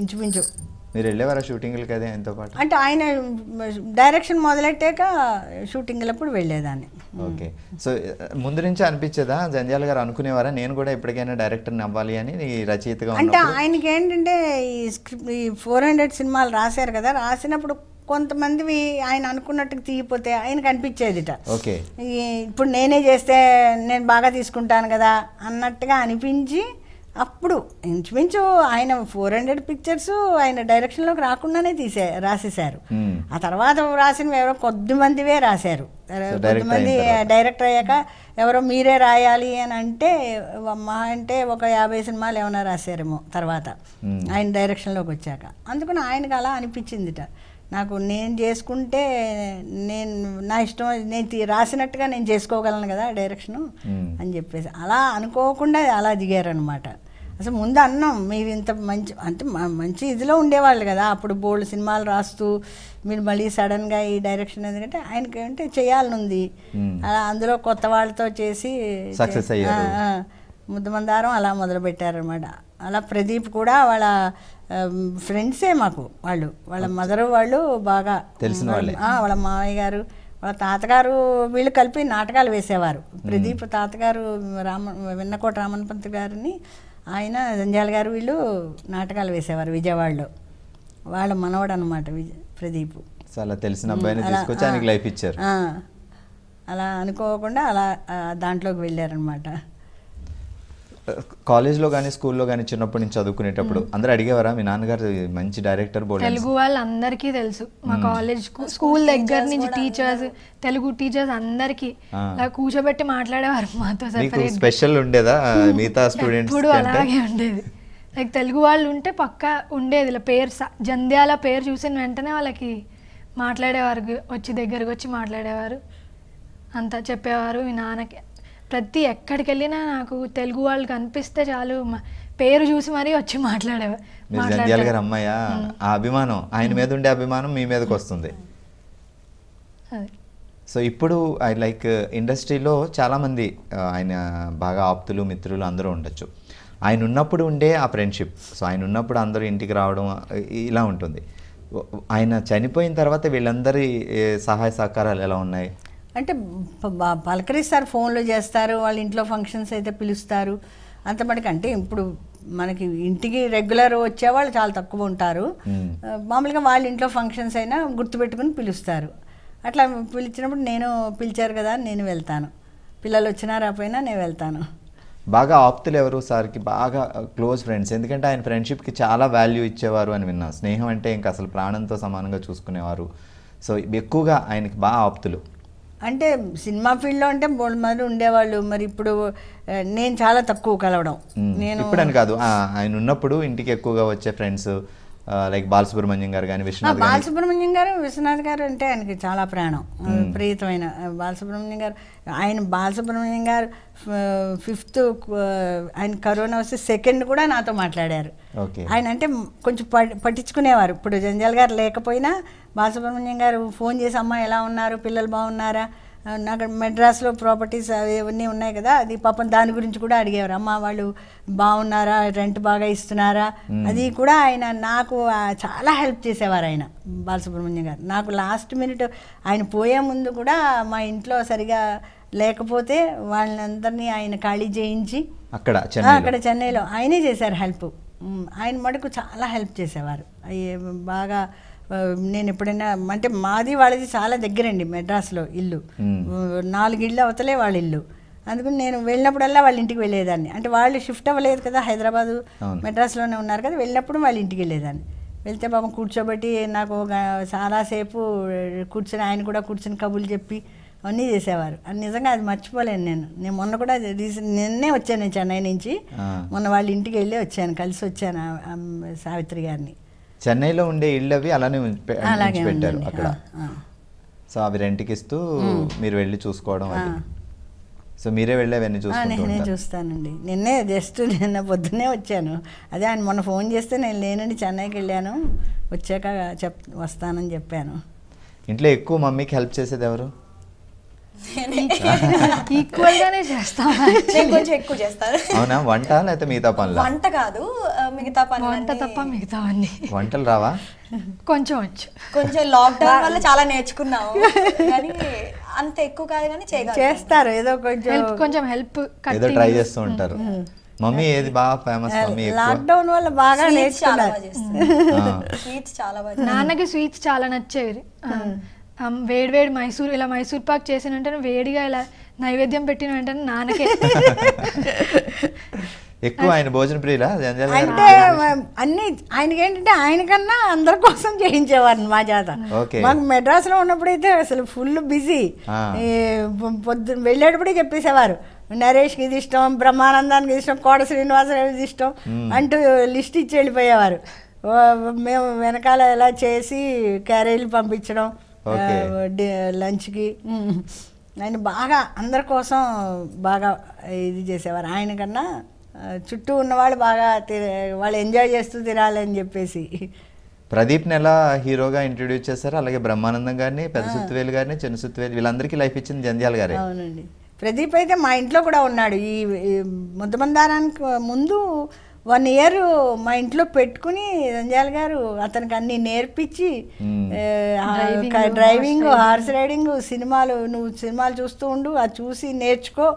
ఇంచుమించు. మీరు వెళ్ళేవారా షూటింగ్లకి అదే ఆయనతో పాటు? అంటే ఆయన డైరెక్షన్ మొదలెట్టాక షూటింగ్లప్పుడు వెళ్ళేదాన్ని. ఓకే. సో ముందు నుంచి అనిపించేదా? జంజాల గారు అనుకునేవారా? నేను కూడా ఎప్పటికైనా డైరెక్టర్ని అవ్వాలి అని రచయితగా అంటే ఆయనకి ఏంటంటే ఈ స్క్రిప్ట్ ఈ ఫోర్ హండ్రెడ్ సినిమాలు రాశారు కదా రాసినప్పుడు కొంతమందివి ఆయన అనుకున్నట్టుగా తీయపోతే ఆయనకు అనిపించేదిట. ఓకే. ఇప్పుడు నేనే చేస్తే నేను బాగా తీసుకుంటాను కదా అన్నట్టుగా అనిపించి అప్పుడు ఇంచుమించు ఆయన ఫోర్ హండ్రెడ్ పిక్చర్స్ ఆయన డైరెక్షన్లోకి రాకుండానే తీసే రాసేశారు Hmm. ఆ తర్వాత రాసినవి ఎవరో కొద్ది మందివే రాశారు కొద్దిమంది. డైరెక్టర్ అయ్యాక ఎవరో మీరే రాయాలి అని అంటే మా అంటే ఒక యాభై సినిమాలు ఏమైనా రాశారేమో తర్వాత Hmm. ఆయన డైరెక్షన్లోకి వచ్చాక అందుకని ఆయనకు అలా అనిపించిందిట నాకు నేను చేసుకుంటే నేను నా ఇష్టం నేను రాసినట్టుగా నేను చేసుకోగలను కదా డైరెక్షను. అని చెప్పేసి అలా అనుకోకుండా అలా దిగారనమాట అసలు ముందు అన్నాం మీరు ఇంత మంచి అంటే మంచి ఇదిలో ఉండేవాళ్ళు కదా అప్పుడు బోల్డ్ సినిమాలు రాస్తూ మీరు మళ్ళీ సడన్గా ఈ డైరెక్షన్ ఎందుకంటే ఆయనకి అంటే చేయాలని ఉంది Hmm. అలా అందులో కొత్త వాళ్ళతో చేసి Success అయ్యారు. ముద్దమందారం అలా మొదలు పెట్టారనమాట అలా ప్రదీప్ కూడా వాళ్ళ ఫ్రెండ్సే మాకు వాళ్ళు. వాళ్ళ మదర్ వాళ్ళు బాగా తెలిసిన వాళ్ళే. వాళ్ళ మామయ్య గారు వాళ్ళ తాతగారు వీళ్ళు కలిపి నాటకాలు వేసేవారు. ప్రదీప్ తాతగారు రామ వెన్నకోట రామన్ పంత్ గారిని ఆయన జంజాల గారు వీళ్ళు నాటకాలు వేసేవారు విజయవాడలో. వాళ్ళ మనవడు అనమాట విజ ప్రదీప్. అలా తెలిసిన అబ్బాయిని తీసుకొచ్చి ఆయనకి లైఫ్ ఇచ్చారు. అలా అనుకోకుండా అలా దాంట్లోకి వెళ్ళారనమాట కాలేజ్లో కానీ స్కూల్లో కానీ చిన్నప్పటి నుంచి చదువుకునేటప్పుడు అందరూ అడిగేవారా? మీ నాన్నగారు మంచి డైరెక్టర్ బోర్డు తెలుగు వాళ్ళందరికీ తెలుసు. మా కాలేజ్ స్కూల్ దగ్గర నుంచి టీచర్స్ తెలుగు టీచర్స్ అందరికీ కూర్చోబెట్టి మాట్లాడేవారు మాతో స్పెషల్ ఉండేదా? మిగతా స్టూడెంట్స్ అలాగే ఉండేది. లైక్ తెలుగు వాళ్ళు ఉంటే పక్కా ఉండేది. ఇలా పేరు జంధ్యాల పేరు చూసిన వెంటనే వాళ్ళకి మాట్లాడేవారు వచ్చి దగ్గరకు వచ్చి మాట్లాడేవారు. అంతా చెప్పేవారు. మీ నాన్నకి ప్రతి ఎక్కడికి వెళ్ళినా నాకు తెలుగు వాళ్ళు కనిపిస్తే చాలు. పేరు చూసి మరీ వచ్చి మాట్లాడేవారు గారు అమ్మాయ? ఆ అభిమానం ఆయన మీద ఉండే అభిమానం మీ మీదకి వస్తుంది. సో ఇప్పుడు ఐ లైక్ ఇండస్ట్రీలో చాలామంది ఆయన బాగా ఆప్తులు మిత్రులు అందరూ ఉండొచ్చు. ఆయన ఉన్నప్పుడు ఉండే ఆ ఫ్రెండ్షిప్. సో ఆయన ఉన్నప్పుడు అందరూ ఇంటికి రావడం ఇలా ఉంటుంది. ఆయన చనిపోయిన తర్వాత వీళ్ళందరి సహాయ సహకారాలు ఎలా ఉన్నాయి? అంటే పలకరిస్తారు ఫోన్లో చేస్తారు వాళ్ళ ఇంట్లో ఫంక్షన్స్ అయితే పిలుస్తారు. అంత మటుకు అంటే ఇప్పుడు మనకి ఇంటికి రెగ్యులర్ వచ్చేవాళ్ళు చాలా తక్కువ ఉంటారు. మామూలుగా వాళ్ళ ఇంట్లో ఫంక్షన్స్ అయినా గుర్తుపెట్టుకుని పిలుస్తారు. అట్లా పిలిచినప్పుడు నేను పిలిచారు కదా అని నేను వెళ్తాను. పిల్లలు వచ్చినా రాపోయినా నేను వెళ్తాను. బాగా ఆప్తులు ఎవరు సార్కి? బాగా క్లోజ్ ఫ్రెండ్స్. ఎందుకంటే ఆయన ఫ్రెండ్షిప్కి చాలా వాల్యూ ఇచ్చేవారు అని విన్నా. స్నేహం అంటే ఇంకా అసలు ప్రాణంతో సమానంగా చూసుకునేవారు. సో ఎక్కువగా ఆయనకి బాగా ఆప్తులు. అంటే సినిమా ఫీల్డ్లో అంటే బోల్డ్ మంది ఉండేవాళ్ళు మరి ఇప్పుడు నేను చాలా తక్కువ కలవడం. నేను ఇప్పుడని కాదు ఆయన ఉన్నప్పుడు ఇంటికి ఎక్కువగా వచ్చే ఫ్రెండ్స్ లైక్ బాలసుబ్రహ్మణ్యం గారు కానీ విశ్వనాథ్ బాలసుబ్రహ్మణ్యం గారు విశ్వనాథ్ గారు అంటే ఆయనకి చాలా ప్రాణం. ప్రీతమైన ఆ, బాలసుబ్రహ్మణ్యం గారు. ఆయన బాలసుబ్రహ్మణ్యం గారు ఫిఫ్త్ ఆయన కరోనా వస్తే సెకండ్ కూడా నాతో మాట్లాడారు. ఆయన అంటే కొంచెం పట్టించుకునేవారు. ఇప్పుడు జంజాల్ గారు లేకపోయినా బాలసుబ్రహ్మణ్యం గారు ఫోన్ చేసి అమ్మ ఎలా ఉన్నారు? పిల్లలు బాగున్నారా? నాకు మెడ్రాస్లో ప్రాపర్టీస్ అవి ఇవన్నీ ఉన్నాయి కదా అది పాపం దాని గురించి కూడా అడిగేవారు. అమ్మ వాళ్ళు బాగున్నారా? రెంట్ బాగా ఇస్తున్నారా? అది కూడా ఆయన నాకు చాలా హెల్ప్ చేసేవారు ఆయన బాలసుబ్రహ్మణ్యం గారు. నాకు లాస్ట్ మినిట్ ఆయన పోయే ముందు కూడా మా ఇంట్లో సరిగా లేకపోతే వాళ్ళందరినీ ఆయన ఖాళీ చేయించి అక్కడ అక్కడ చెన్నైలో ఆయనే చేశారు హెల్ప్. ఆయన మటుకు చాలా హెల్ప్ చేసేవారు. అయ్యే బాగా నేను ఎప్పుడైనా అంటే మాది వాళ్ళది చాలా దగ్గరండి మెడ్రాస్లో ఇల్లు. మ్. నాలుగు ఇళ్ళు అవతలే వాళ్ళ ఇల్లు. అందుకని నేను వెళ్ళినప్పుడల్లా వాళ్ళ ఇంటికి వెళ్ళేదాన్ని. అంటే వాళ్ళు షిఫ్ట్ అవ్వలేదు కదా హైదరాబాదు. మెడ్రాస్లోనే ఉన్నారు కదా వెళ్ళినప్పుడు వాళ్ళ ఇంటికి వెళ్ళేదాన్ని. వెళ్తే పాపం కూర్చోబెట్టి నాకు చాలాసేపు కూర్చొని ఆయన కూడా కూర్చొని కబుర్లు చెప్పి అన్నీ చేసేవారు. అది నిజంగా అది మర్చిపోలేను నేను. నేను మొన్న కూడా రీసెంట్ నిన్నే వచ్చాను నేను చెన్నై నుంచి. మొన్న వాళ్ళ ఇంటికి వెళ్ళి వచ్చాను కలిసి వచ్చాను సావిత్రి గారిని. చెన్నైలో ఉండే ఇళ్ళు అవి అలానే పెట్టారు. అక్కడ. సో అవి రెంట్కి ఇస్తూ మీరు వెళ్ళి చూసుకోవడం అది. సో మీరే వెళ్ళి అవన్నీ ఆ, చూసుకుంటూ నేనే చూస్తానండి. నిన్నే జస్ట్ నిన్న పొద్దున్నే వచ్చాను. అదే ఆయన మొన్న ఫోన్ చేస్తే నేను లేనండి చెన్నైకి వెళ్ళాను. వచ్చాక చెప్ వస్తానని చెప్పాను. ఇంట్లో ఎక్కువ మమ్మీకి హెల్ప్ చేసేది ఎవరు? ఈక్వల్ గానే నేను కొంచెం ఎక్కువ చేస్తాను. అవునా? వంట లేకపోతే మిగతా పనుల? వంట కాదు మిగతా పనులు వంట తప్ప మిగతావన్నీ వంటలు రావా? కొంచెం వచ్చు. కొంచెం లాక్డౌన్ వల్ల చాలా నేర్చుకున్నాము. కానీ అంత ఎక్కువ కాదు కానీ చేయగలం చేస్తారు ఏదో కొంచెం హెల్ప్ కొంచెం హెల్ప్ ఏదో ట్రై చేస్తూ ఉంటారు. మమ్మీ ఏది బాగా ఫేమస్ మమ్మీ లాక్డౌన్ వల్ల బాగా స్వీట్స్ చాలా బాగా నేర్చుకున్నారు స్వీట్స్ చాలా బాగా నాన్నకి స్వీట్స్ చాలా నచ్చేవి. ఆ, వేడి వేడి మైసూర్ ఇలా మైసూర్ పాక్ చేసిన వెంటనే వేడిగా ఇలా నైవేద్యం పెట్టిన వెంటనే నాన్నకే ఎక్కువ ఆయన భోజన ప్రియులా? అంటే అన్ని ఆయనకి ఏంటంటే ఆయనకన్నా అందరి కోసం చేయించేవారు మా చేత ఓకే. మాకు మెడ్రాస్లో ఉన్నప్పుడైతే అసలు ఫుల్ బిజీ. ఆ. పొద్దున్న వెళ్ళేటప్పుడే చెప్పేసేవారు. నరేష్కి ఇది ఇష్టం బ్రహ్మానందానికి ఇది ఇష్టం కోట శ్రీనివాసరావు ఇది ఇష్టం అంటూ లిస్ట్ ఇచ్చి వెళ్ళిపోయేవారు. మేము వెనకాల ఎలా చేసి క్యారేజీలు పంపించడం లంచ్కి. ఆయన బాగా అందరి కోసం బాగా ఇది చేసేవారు. ఆయన కన్నా చుట్టూ ఉన్నవాళ్ళు బాగా వాళ్ళు ఎంజాయ్ చేస్తూ తినాలని చెప్పేసి. ప్రదీప్ని ఎలా హీరోగా ఇంట్రొడ్యూస్ చేశారు? అలాగే బ్రహ్మానందం గారిని పెద్ద సుత్తువేలు గారిని చిన్న సుత్తువేలు వీళ్ళందరికీ లైఫ్ ఇచ్చింది జంధ్యాల గారే. అవునండి. ప్రదీప్ అయితే మా ఇంట్లో కూడా ఉన్నాడు. ఈ ఈ ముద్దమందారానికి ముందు వన్ ఇయర్ మా ఇంట్లో పెట్టుకుని రంజాల్ గారు అతనికి అన్ని నేర్పించి డ్రైవింగ్. హార్స్ రైడింగ్ సినిమాలు నువ్వు సినిమాలు చూస్తూ ఉండు అది చూసి నేర్చుకో.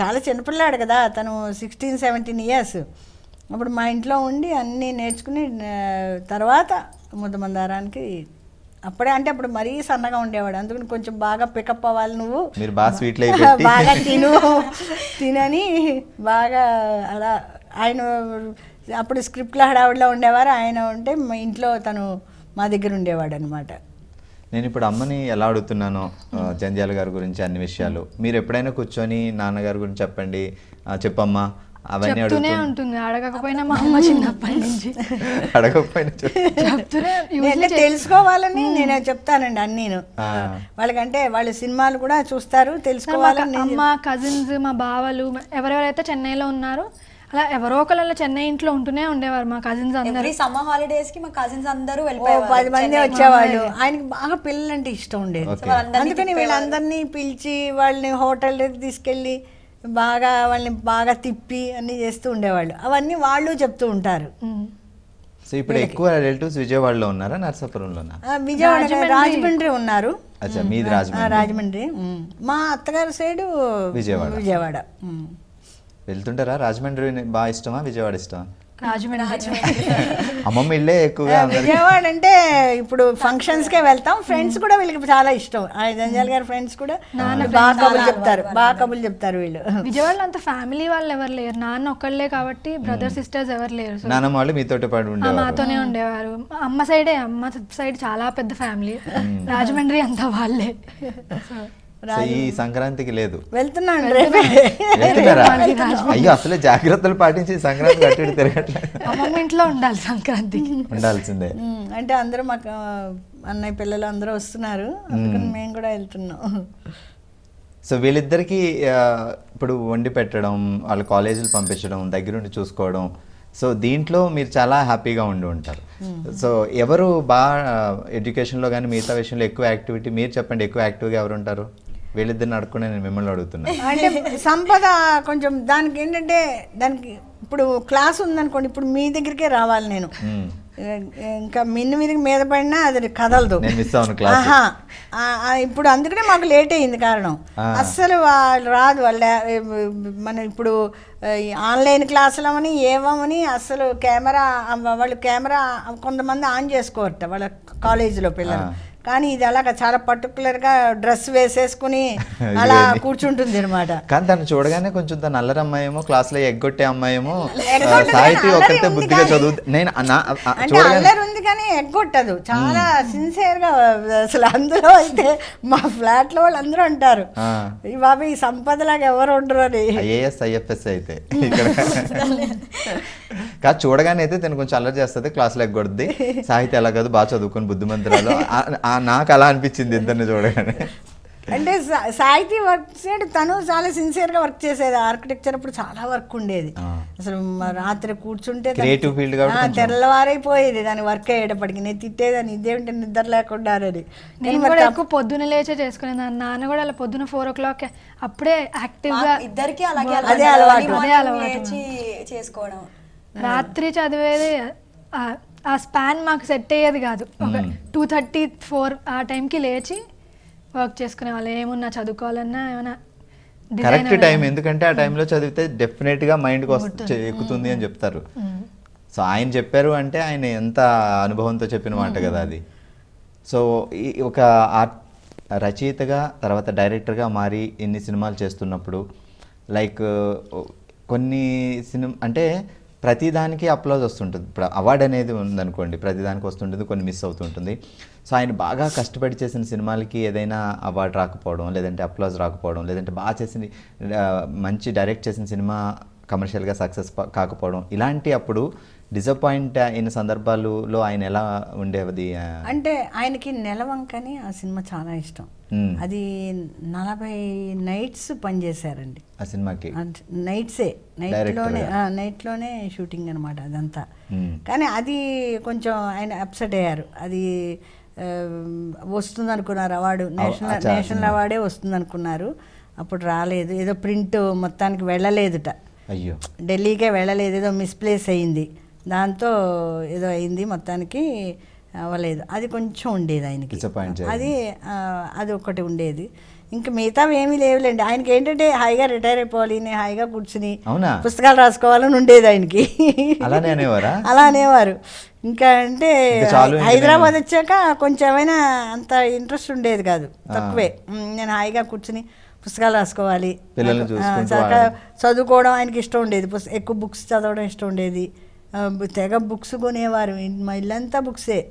చాలా చిన్నపిల్లాడు కదా తను సిక్స్టీన్ సెవెంటీన్ ఇయర్స్. అప్పుడు మా ఇంట్లో ఉండి అన్నీ నేర్చుకుని తర్వాత ముద్దమందారానికి అప్పుడే అంటే అప్పుడు మరీ సన్నగా ఉండేవాడు. అందుకని కొంచెం బాగా పికప్ అవ్వాలి నువ్వు. మీరు బాగా స్వీట్లు బాగా తిను తినని బాగా అలా ఆయన అప్పుడు స్క్రిప్ట్లో హడావుడిలో ఉండేవారు. ఆయన ఉంటే మా ఇంట్లో తను మా దగ్గర ఉండేవాడు అనమాట నేను ఇప్పుడు అమ్మని ఎలా అడుగుతున్నానో జంధ్యాల గారి గురించి అన్ని విషయాలు. మీరు ఎప్పుడైనా కూర్చొని నాన్నగారి గురించి చెప్పండి చెప్పమ్మా అవన్నీ చెప్తూనే ఉంటుంది. అడగకపోయినా మా అమ్మ చిన్నప్పటి నుంచి. అడగకపోయినా. చెప్తూనే నేను తెలుసుకోవాలని నేను చెప్తానండి అన్నీను. ఆ. వాళ్ళకంటే వాళ్ళు సినిమాలు కూడా చూస్తారు మా తెలుసుకోవాలని నేను అమ్మ కజిన్స్ మా బావలు ఎవరెవరైతే చెన్నైలో ఉన్నారో అలా ఎవరో ఒకళ్ళు అలా చెన్నై ఇంట్లో ఉంటూనే ఉండేవారు మా కజిన్స్ అందరూ సమ్మర్ హాలిడేస్కి మా కజిన్స్ అందరూ ఓ వెళ్ళిపోయేవారు పది మంది. వచ్చేవాళ్ళు ఆయనకి బాగా పిల్లలంటే ఇష్టం ఉండేది అందుకని. వీళ్ళందరినీ పిలిచి వాళ్ళని హోటల్ తీసుకెళ్ళి బాగా వాళ్ళని బాగా తిప్పి అన్ని చేస్తూ ఉండేవాళ్ళు అవన్నీ వాళ్ళు చెప్తూ ఉంటారు. సో ఇప్పుడు ఎక్కువ రిలేటివ్స్ విజయవాడలో ఉన్నారా నరసాపురంలో విజయవాడ రాజమండ్రి. ఉన్నారు అచ్చా మీది ఆ, రాజమండ్రి. మా అత్తగారి సైడు విజయవాడ. విజయవాడ. వెళ్తుంటారా? రాజమండ్రి బాగా ఇష్టమా? విజయవాడ ఇష్టమా? రాజమండ్రి. అమ్మమ్మ ఇల్లే ఎక్కువగా విజయవాడ అంటే ఇప్పుడు ఫంక్షన్స్ కే వెళ్తాం. ఫ్రెండ్స్ కూడా వీళ్ళకి చాలా ఇష్టం. ఆ జంజాల్ గారి ఫ్రెండ్స్ కూడా బాగా కబులు చెప్తారు. బాగా కబులు చెప్తారు వీళ్ళు. విజయవాడలో అంత ఫ్యామిలీ వాళ్ళు ఎవరు లేరు. నాన్న ఒక్కళ్ళే కాబట్టి బ్రదర్ సిస్టర్స్ ఎవరు లేరు. సో నానమ్మ వాళ్ళు మీతోటి పాటు ఉండేవారు. మాతోనే ఉండేవారు. అమ్మ సైడే అమ్మ సైడ్ చాలా పెద్ద ఫ్యామిలీ. రాజమండ్రి అంతా వాళ్ళే. ఈ సంక్రాంతికి లేదు. వెళ్తున్నాను అయ్యో అసలే జాగ్రత్తలు పాటించి సంక్రాంతి కట్టి తిరగట్లేదు ఇంట్లో ఉండాలి సంక్రాంతికి ఉండాల్సిందే. అంటే అందరూ మాకు అన్నయ్య పిల్లలు అందరూ వస్తున్నారు. అందుకని మేము కూడా వెళ్తున్నాం. సో వీళ్ళిద్దరికి ఇప్పుడు వండి పెట్టడం వాళ్ళ కాలేజీలు పంపించడం దగ్గరుండి చూసుకోవడం. సో దీంట్లో మీరు చాలా హ్యాపీగా ఉండి ఉంటారు. సో ఎవరు బాగా ఎడ్యుకేషన్లో కానీ మిగతా విషయంలో ఎక్కువ యాక్టివిటీ మీరు చెప్పండి ఎక్కువ యాక్టివ్గా ఎవరు ఉంటారు వీళ్ళిద్దరిని అడుక్కునే నేను మిమ్మల్ని అడుగుతున్నాను అంటే సంపద కొంచెం దానికి ఏంటంటే దానికి ఇప్పుడు క్లాస్ ఉందనుకోండి ఇప్పుడు మీ దగ్గరికే రావాలి నేను. ఇంకా మిన్ను మీదకి మీద పడినా అది కదలదు. అవును ఇప్పుడు అందుకనే మాకు లేట్ అయింది కారణం. అస్సలు వాళ్ళు రాదు వాళ్ళ మన ఇప్పుడు ఆన్లైన్ క్లాసులమని ఏవమని అస్సలు కెమెరా వాళ్ళు కెమెరా కొంతమంది ఆన్ చేసుకోరట వాళ్ళ కాలేజీలో పిల్లలు. కానీ ఇది అలాగా చాలా పర్టికులర్గా డ్రెస్ వేసేసుకుని అలా కూర్చుంటుంది అనమాట కానీ తను చూడగానే కొంచెం తన అల్లరి అమ్మాయేమో క్లాస్లో ఎగ్గొట్టే అమ్మాయేమో సాహితీ ఒకరితే బుద్ధిగా చదువు నేను అల్లరి ఉంది కానీ ఎగ్గొట్టదు. చాలా సిన్సియర్గా అసలు అందులో అయితే మా ఫ్లాట్లో వాళ్ళు అందరూ అంటారు. ఈ బాబు ఈ సంపదలాగా ఎవరు ఉండరు అని. ఐఏఎస్ ఐఎఫ్ఎస్ అయితే ఇక్కడ. కాదు చూడగానే అయితే తను కొంచెం అల్లరి చేస్తుంది క్లాస్లో ఎగ్గొడుద్ది. సాహిత్య అలా కాదు బాగా చదువుకొని బుద్ధిమంతురాలు. ఆ నాకు అలా అనిపించింది ఇద్దరిని చూడగానే. అంటే సాహితీ వర్క్ చేయడు. తను చాలా సిన్సియర్గా వర్క్ చేసేది. ఆర్కిటెక్చర్ అప్పుడు చాలా వర్క్ ఉండేది. అసలు రాత్రి కూర్చుంటే తెల్లవారైపోయేది. దాని వర్క్ అయ్యేటప్పటికి నేను తిట్టేదాన్ని. ఇదేమిటి నిద్ర లేకుండా అని నేను కూడా ఎక్కువ పొద్దున లేచే చేసుకునేదాన్ని నాన్న కూడా అలా పొద్దున ఫోర్ ఓ క్లాక్ అప్పుడే యాక్టివ్గా ఇద్దరికి అలాగే అదే అలవాటు. అదే అలవాటు. చేసుకోవడం. రాత్రి చదివేది ఆ- స్పాన్ మాకు సెట్ అయ్యేది కాదు. ఒక టూ థర్టీ ఫోర్ ఆ టైంకి లేచి వర్క్ చేసుకునే వాళ్ళు. ఏమున్నా చదువుకోవాలన్నా ఏమైనా కరెక్ట్ టైం. ఎందుకంటే ఆ టైంలో చదివితే డెఫినెట్గా మైండ్కి వస్తుంది ఎక్కుతుంది అని చెప్తారు. సో ఆయన చెప్పారు అంటే ఆయన ఎంత అనుభవంతో చెప్పిన మాట కదా అది. సో ఈ ఒక ఆర్ట్ రచయితగా తర్వాత డైరెక్టర్గా మారి ఇన్ని సినిమాలు చేస్తున్నప్పుడు లైక్ కొన్ని సినిమా అంటే ప్రతిదానికి అప్లోజ్ వస్తుంటుంది. ఇప్పుడు అవార్డు అనేది ఉందనుకోండి ప్రతిదానికి వస్తుంటుంది కొన్ని మిస్ అవుతుంటుంది. సో ఆయన బాగా కష్టపడి చేసిన సినిమాలకి ఏదైనా అవార్డు రాకపోవడం లేదంటే అప్లోజ్ రాకపోవడం లేదంటే బాగా చేసిన మంచి డైరెక్ట్ చేసిన సినిమా కమర్షియల్గా సక్సెస్ కాకపోవడం ఇలాంటి అప్పుడు డిసప్పాయింట్ అయిన సందర్భాలలో ఆయన ఎలా ఉండేది? అంటే ఆయనకి నెలవంకని ఆ సినిమా చాలా ఇష్టం. అది నలభై నైట్స్ పనిచేశారండి. ఆ సినిమాకి? నైట్సే. నైట్లోనే. నైట్లోనే షూటింగ్ అనమాట అదంతా. కానీ అది కొంచెం ఆయన అప్సెట్ అయ్యారు. అది వస్తుంది అనుకున్నారు అవార్డు. National national. అవార్డే వస్తుంది అనుకున్నారు అప్పుడు రాలేదు. ఏదో ప్రింట్ మొత్తానికి వెళ్ళలేదుట. అయ్యో. ఢిల్లీకే వెళ్ళలేదు. ఏదో మిస్ప్లేస్ అయింది దాంతో ఏదో అయింది మొత్తానికి అవ్వలేదు అది కొంచెం ఉండేది ఆయనకి. అది అది ఒకటి ఉండేది. ఇంకా మిగతా ఏమీ లేవులేండి. ఆయనకి ఏంటంటే హాయిగా రిటైర్ అయిపోవాలి నేను హాయిగా కూర్చుని? పుస్తకాలు రాసుకోవాలని ఉండేది ఆయనకి. అలానే అనేవారా? అలా అనేవారు. ఇంకా అంటే హైదరాబాద్ వచ్చాక కొంచెం ఏమైనా అంత ఇంట్రెస్ట్ ఉండేది కాదు. తక్కువే. నేను హాయిగా కూర్చుని పుస్తకాలు రాసుకోవాలి. చదువుకోవడం ఆయనకి ఇష్టం ఉండేది. ఎక్కువ బుక్స్ చదవడం ఇష్టం ఉండేది. తెగ బుక్స్ కొనేవారు. మా ఇల్లంతా బుక్సే.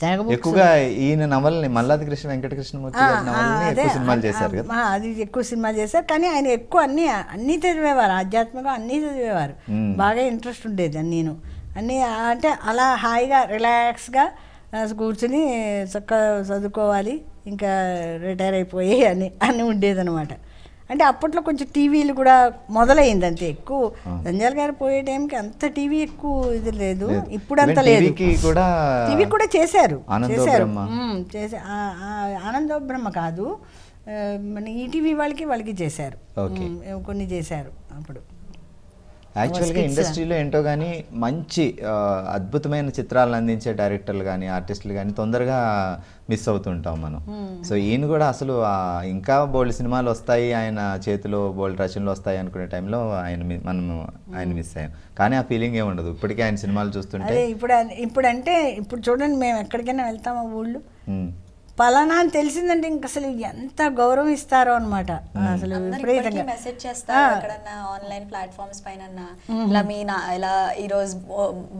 తెగ బుక్స్. ఎక్కువగా ఈయన నవల్ని మల్లాది కృష్ణ వెంకట కృష్ణమూర్తి ఆ, గారి ఆ, నవల్ని అదే, ఎక్కువ సినిమాలు ఆ, చేశారు కదా. ఆ, అది ఎక్కువ సినిమాలు చేశారు. కానీ ఆయన ఎక్కువ అన్ని అన్ని చదివేవారు. ఆధ్యాత్మికంగా అన్ని చదివేవారు. బాగా ఇంట్రెస్ట్ ఉండేది అన్నీను. అన్నీ అంటే అలా హాయిగా రిలాక్స్గా కూర్చుని చక్కగా చదువుకోవాలి. ఇంకా రిటైర్ అయిపోయి అని అని ఉండేదన్నమాట. అంటే అప్పట్లో కొంచెం టీవీలు కూడా మొదలైంది అంతే ఎక్కువ జంజాల్ గారు పోయే టైంకి అంత టీవీ ఎక్కువ ఇది లేదు. ఇప్పుడు అంత లేదు. కూడా టీవీ కూడా చేశారు. చేశారు. చేసే ఆనందో బ్రహ్మ కాదు. మన ఈటీవీ వాళ్ళకి వాళ్ళకి చేశారు. కొన్ని చేశారు అప్పుడు. యాక్చువల్గా. ఇండస్ట్రీలో ఏంటో కానీ మంచి అద్భుతమైన చిత్రాలను అందించే డైరెక్టర్లు కానీ ఆర్టిస్టులు కానీ తొందరగా మిస్ అవుతుంటాం మనం. సో ఈయన కూడా అసలు ఇంకా బోల్డ్ సినిమాలు వస్తాయి ఆయన చేతిలో బోల్డ్ రచనలు వస్తాయి అనుకునే టైంలో ఆయన మనం ఆయన మిస్ అయ్యాం. కానీ ఆ ఫీలింగ్ ఏమి ఉండదు ఇప్పటికీ ఆయన సినిమాలు చూస్తుంటే ఇప్పుడు ఇప్పుడు అంటే ఇప్పుడు చూడండి మేము ఎక్కడికైనా వెళ్తాం ఆ ఊళ్ళు? ఉమ్, పలానా అని తెలిసిందంటే ఇంక అసలు ఎంత గౌరవం ఇస్తారో అనమాట అసలు విపరీతంగా. మెసేజ్ చేస్తారు ఎక్కడన్నా ఆన్లైన్ ప్లాట్ఫామ్స్ పైన ఇలా మీ నా ఇలా ఈ రోజు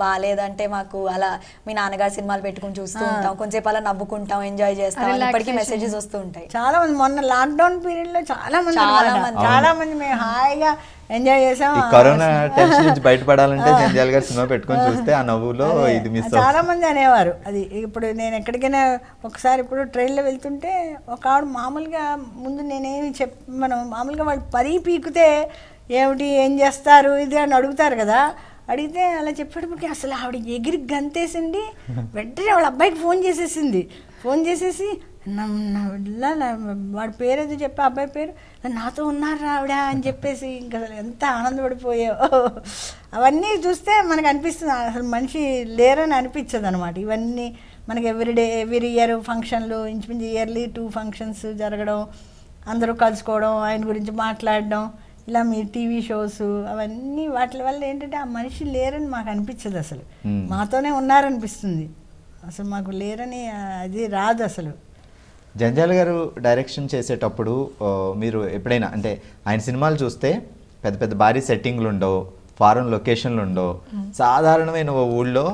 బాగాలేదంటే మాకు అలా మీ నాన్నగారు సినిమాలు పెట్టుకుని చూస్తూ ఉంటాం కొంచెంసేపు అలా నవ్వుకుంటాం ఎంజాయ్ చేస్తాం ఇప్పటికీ. మెసేజెస్ వస్తూ ఉంటాయి. చాలా మంది మొన్న లాక్డౌన్ పీరియడ్లో చాలా మంది చాలా అన్నమాట. మంది. చాలా మంది మేము హాయిగా ఎంజాయ్ చేసాం. ఈ కరోనా టెన్షన్ నుంచి బయటపడాలంటే జంజాల్ గారి సినిమా పెట్టుకొని చూస్తే ఆ నవ్వులో ఇది మిస్ చాలా మంది అనేవారు. అది ఇప్పుడు నేను ఎక్కడికైనా ఒకసారి ఇప్పుడు ట్రైన్లో వెళ్తుంటే ఒక ఆవిడ మామూలుగా ముందు నేనేమి చెప్ మనం మామూలుగా వాళ్ళు పరీ పీకితే ఏమిటి ఏం చేస్తారు ఇది అని అడుగుతారు కదా. అడిగితే అలా చెప్పేటప్పటికి అసలు ఆవిడ ఎగిరి గంతేసింది. వెంటనే వాళ్ళ అబ్బాయికి ఫోన్ చేసేసింది. ఫోన్ చేసేసి నా- నా- వాడి పేరు ఏదో చెప్పి అబ్బాయి పేరు. నాతో ఉన్నారు ఆవిడ? అని చెప్పేసి ఇంకా అసలు ఎంత ఆనందపడిపోయావు అవన్నీ చూస్తే మనకు అనిపిస్తుంది అసలు మనిషి లేరని అనిపించదు అనమాట ఇవన్నీ మనకి ఎవ్రీడే ఎవ్రీ ఇయర్ ఫంక్షన్లు ఇంచుమించు ఇయర్లీ టూ ఫంక్షన్స్ జరగడం అందరూ కలుసుకోవడం ఆయన గురించి మాట్లాడడం ఇలా మీ టీవీ షోస్ అవన్నీ వాటి వల్ల ఏంటంటే ఆ మనిషి లేరని మాకు అనిపించదు అసలు. మాతోనే ఉన్నారనిపిస్తుంది. అసలు మాకు లేరని అది రాదు అసలు. జంజాల్ గారు డైరెక్షన్ చేసేటప్పుడు మీరు ఎప్పుడైనా అంటే ఆయన సినిమాలు చూస్తే పెద్ద పెద్ద భారీ సెట్టింగ్లు ఉండవు ఫారెన్ లొకేషన్లు ఉండవు. సాధారణమైన ఓ ఊళ్ళో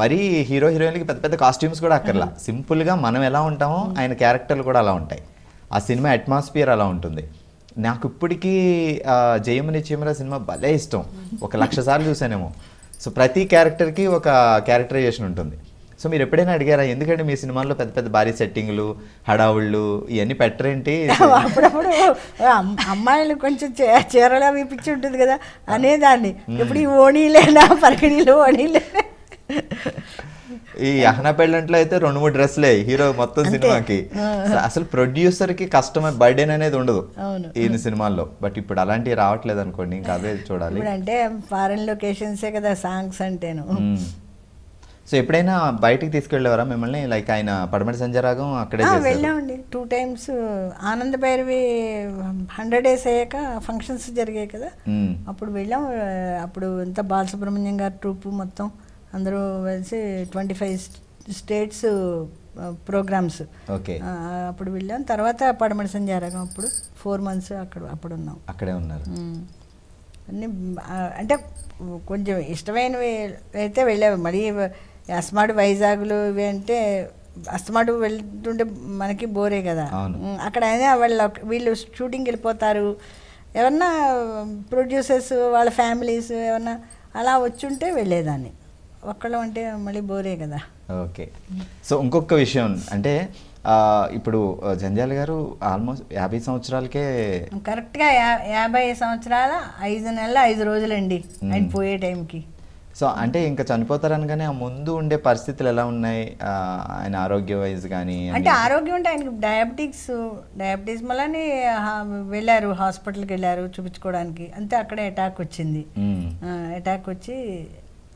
మరీ హీరో హీరోయిన్లకి పెద్ద పెద్ద కాస్ట్యూమ్స్ కూడా అక్కర్లా. సింపుల్గా మనం ఎలా ఉంటామో ఆయన క్యారెక్టర్లు కూడా అలా ఉంటాయి. ఆ సినిమా అట్మాస్ఫియర్ అలా ఉంటుంది. నాకు ఇప్పటికీ జయమని చీమర సినిమా భలే ఇష్టం. ఒక లక్ష సార్లు చూసానేమో సో ప్రతి క్యారెక్టర్కి ఒక క్యారెక్టరైజేషన్ ఉంటుంది. సో మీరు ఎప్పుడైనా అడిగారా ఎందుకంటే మీ సినిమాల్లో పెద్ద పెద్ద భారీ సెట్టింగ్లు హడావుళ్ళు ఇవన్నీ పెట్టరేంటి? అప్పుడప్పుడు అమ్- అమ్మాయిలు కొంచెం చీరలు అవి పిచ్చి ఉంటుంది కదా అనేదాన్ని. ఇప్పుడు ఈ ఓణీలేనా పరికిణీలు ఓణీలేనా ఈ అహనా పెళ్ళంట్లో అయితే రెండు మూడు డ్రెస్లే హీరో మొత్తం. సినిమాకి. అసలు ప్రొడ్యూసర్కి కస్టమర్ బర్డెన్ అనేది ఉండదు. ఈయన సినిమాల్లో. బట్ ఇప్పుడు అలాంటివి రావట్లేదు అనుకోండి ఇంకా అవే చూడాలి. అంటే ఫారెన్ లొకేషన్సే కదా సాంగ్స్ అంటేను. సో ఎప్పుడైనా బయటికి తీసుకెళ్ళేవారా మిమ్మల్ని? లైక్ ఆయన పడమటి సంజయరాగం అక్కడే వెళ్ళామండి. Two times Ananda Bhairavi hundred days అయ్యాక ఫంక్షన్స్ జరిగాయి కదా. అప్పుడు వెళ్ళాం. అప్పుడు ఇంత బాలసుబ్రహ్మణ్యం గారి ట్రూప్ మొత్తం అందరూ కలిసి twenty five states programmes okay. అప్పుడు వెళ్ళాం. తర్వాత పడమటి సంజారకం అప్పుడు ఫోర్ మంత్స్ అక్కడ అప్పుడు ఉన్నాం. అక్కడే ఉన్నారు. అన్ని అంటే కొంచెం ఇష్టమైనవి అయితే వెళ్ళాము. మరీ అస్మాడు వైజాగ్లు ఇవి అంటే అస్మాడు వెళ్తుంటే మనకి బోరే కదా. అక్కడ అయినా వాళ్ళ వీళ్ళు షూటింగ్కి వెళ్ళిపోతారు. ఎవరన్నా ప్రొడ్యూసర్స్ వాళ్ళ ఫ్యామిలీస్ ఏమన్నా అలా వచ్చుంటే వెళ్ళేదాన్ని. ఒక్కళ్ళం అంటే మళ్ళీ బోరే కదా. ఓకే. సో ఇంకొక విషయం అంటే ఇప్పుడు జంధ్యాల గారు ఆల్మోస్ట్ యాభై సంవత్సరాలకే కరెక్ట్గా యా యాభై సంవత్సరాల ఐదు నెలల ఐదు రోజులండి. ఆయన పోయే టైంకి. సో అంటే ఇంకా చనిపోతారనగానే ఆ ముందు ఉండే పరిస్థితులు ఎలా ఉన్నాయి? ఆయన ఆరోగ్య వైజ్ కానీ అంటే ఆరోగ్యం అంటే ఆయనకి డయాబెటిక్స్ డయాబెటీస్ మళ్ళీ వెళ్ళారు హాస్పిటల్కి వెళ్ళారు చూపించుకోవడానికి. అంతే అక్కడే అటాక్ వచ్చింది. అటాక్ వచ్చి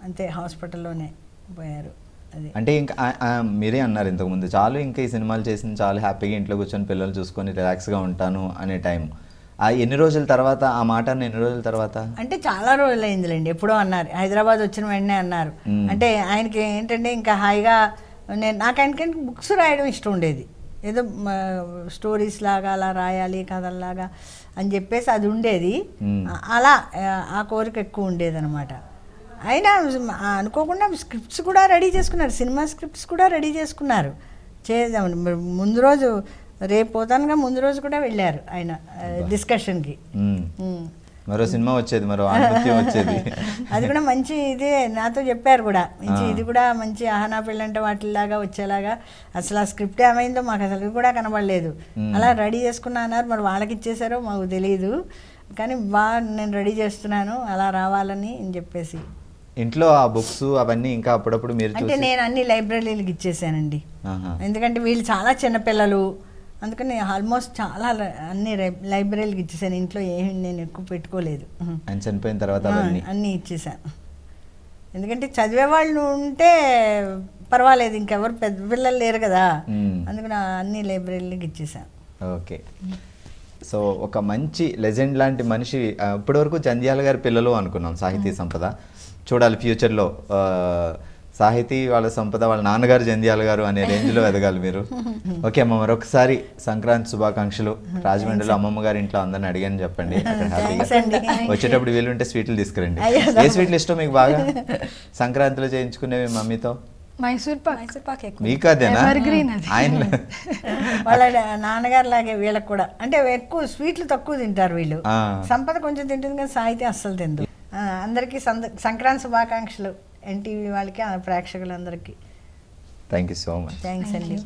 అంతే హాస్పిటల్లోనే పోయారు. అది. అంటే ఇంకా మీరే అన్నారు ఇంతకుముందు చాలు ఇంకా ఈ సినిమాలు చేసింది చాలు హ్యాపీగా ఇంట్లో కూర్చొని పిల్లలు చూసుకొని రిలాక్స్గా ఉంటాను అనే టైం. ఎన్ని రోజుల తర్వాత ఆ మాట ఎన్ని రోజుల తర్వాత? అంటే చాలా రోజులు అయిందిలేండి ఎప్పుడో అన్నారు. హైదరాబాద్ వచ్చిన వెంటనే అన్నారు. అంటే ఆయనకి ఏంటంటే ఇంకా హాయిగా నేను నాకు ఆయనకి బుక్స్ రాయడం ఇష్టం ఉండేది. ఏదో స్టోరీస్ లాగా అలా రాయాలి కథల్లాగా అని చెప్పేసి అది ఉండేది. అలా ఆ, కోరిక ఎక్కువ ఉండేది అనమాట అయినా అనుకోకుండా స్క్రిప్ట్స్ కూడా రెడీ చేసుకున్నారు. సినిమా స్క్రిప్ట్స్ కూడా రెడీ చేసుకున్నారు. మరి ముందు రోజు రేపు పోతానుగా ముందు రోజు కూడా వెళ్ళారు ఆయన డిస్కషన్కి. మరో సినిమా వచ్చేది మరో వచ్చేది. అది కూడా మంచి ఇదే నాతో చెప్పారు కూడా. మంచి. ఇది కూడా మంచి ఆహనా పెళ్ళంటే వాటిలాగా వచ్చేలాగా. అసలు ఆ స్క్రిప్ట్ ఏమైందో మాకు అసలు కూడా కనబడలేదు. అలా రెడీ చేసుకున్నా అన్నారు మరి వాళ్ళకి ఇచ్చేసారో మాకు తెలియదు కానీ బాగా నేను రెడీ చేస్తున్నాను అలా రావాలని అని చెప్పేసి. ఇంట్లో ఆ బుక్స్ అవన్నీ ఇంకా అప్పుడప్పుడు మీరు అంటే నేను అన్ని లైబ్రరీలకు ఇచ్చేసానండి. ఎందుకంటే వీళ్ళు చాలా చిన్నపిల్లలు అందుకని ఆల్మోస్ట్ చాలా అన్ని లైబ్రరీలకు ఇచ్చేసాను. ఇంట్లో ఏమి నేను ఎక్కువ పెట్టుకోలేదు. ఆయన చనిపోయిన తర్వాత అన్నీ ఇచ్చేసాను. ఎందుకంటే చదివే వాళ్ళు ఉంటే పర్వాలేదు ఇంకెవరు పెద్ద పిల్లలు లేరు కదా. అందుకని అన్ని లైబ్రరీలకు ఇచ్చేసాను. ఓకే. సో ఒక మంచి లెజెండ్ లాంటి మనిషి ఇప్పటివరకు జంధ్యాల గారి పిల్లలు అనుకున్నాం సాహితీ సంపద. చూడాలి ఫ్యూచర్లో సాహితీ వాళ్ళ సంపద వాళ్ళ నాన్నగారు జంధ్యాల గారు అనే రేంజ్లో ఎదగాలి మీరు. ఓకే అమ్మ మరొకసారి సంక్రాంతి శుభాకాంక్షలు. రాజమండ్రిలో అమ్మమ్మ గారి ఇంట్లో అందరిని అడిగాను చెప్పండి. వచ్చేటప్పుడు వీలుంటే స్వీట్లు తీసుకురండి. ఏ స్వీట్లు ఇష్టం మీకు బాగా? సంక్రాంతిలో చేయించుకునేవి మమ్మీతో? మైసూర్ పాక్. మైసూర్ పాక్ ఎక్కువ. మీకు అదేనా. ఆయన వాళ్ళ నాన్నగారు లాగే వీళ్ళకి కూడా. అంటే ఎక్కువ స్వీట్లు తక్కువ తింటారు వీళ్ళు. సంపద కొంచెం తింటుంది కానీ సాహిత్యం అస్సలు తిందు. ఆ, అందరికీ సంక్రాంతి శుభాకాంక్షలు. ఎన్టీవీ వాళ్ళకి ఆ ప్రేక్షకులందరికీ. Thank you so much thanks అండి.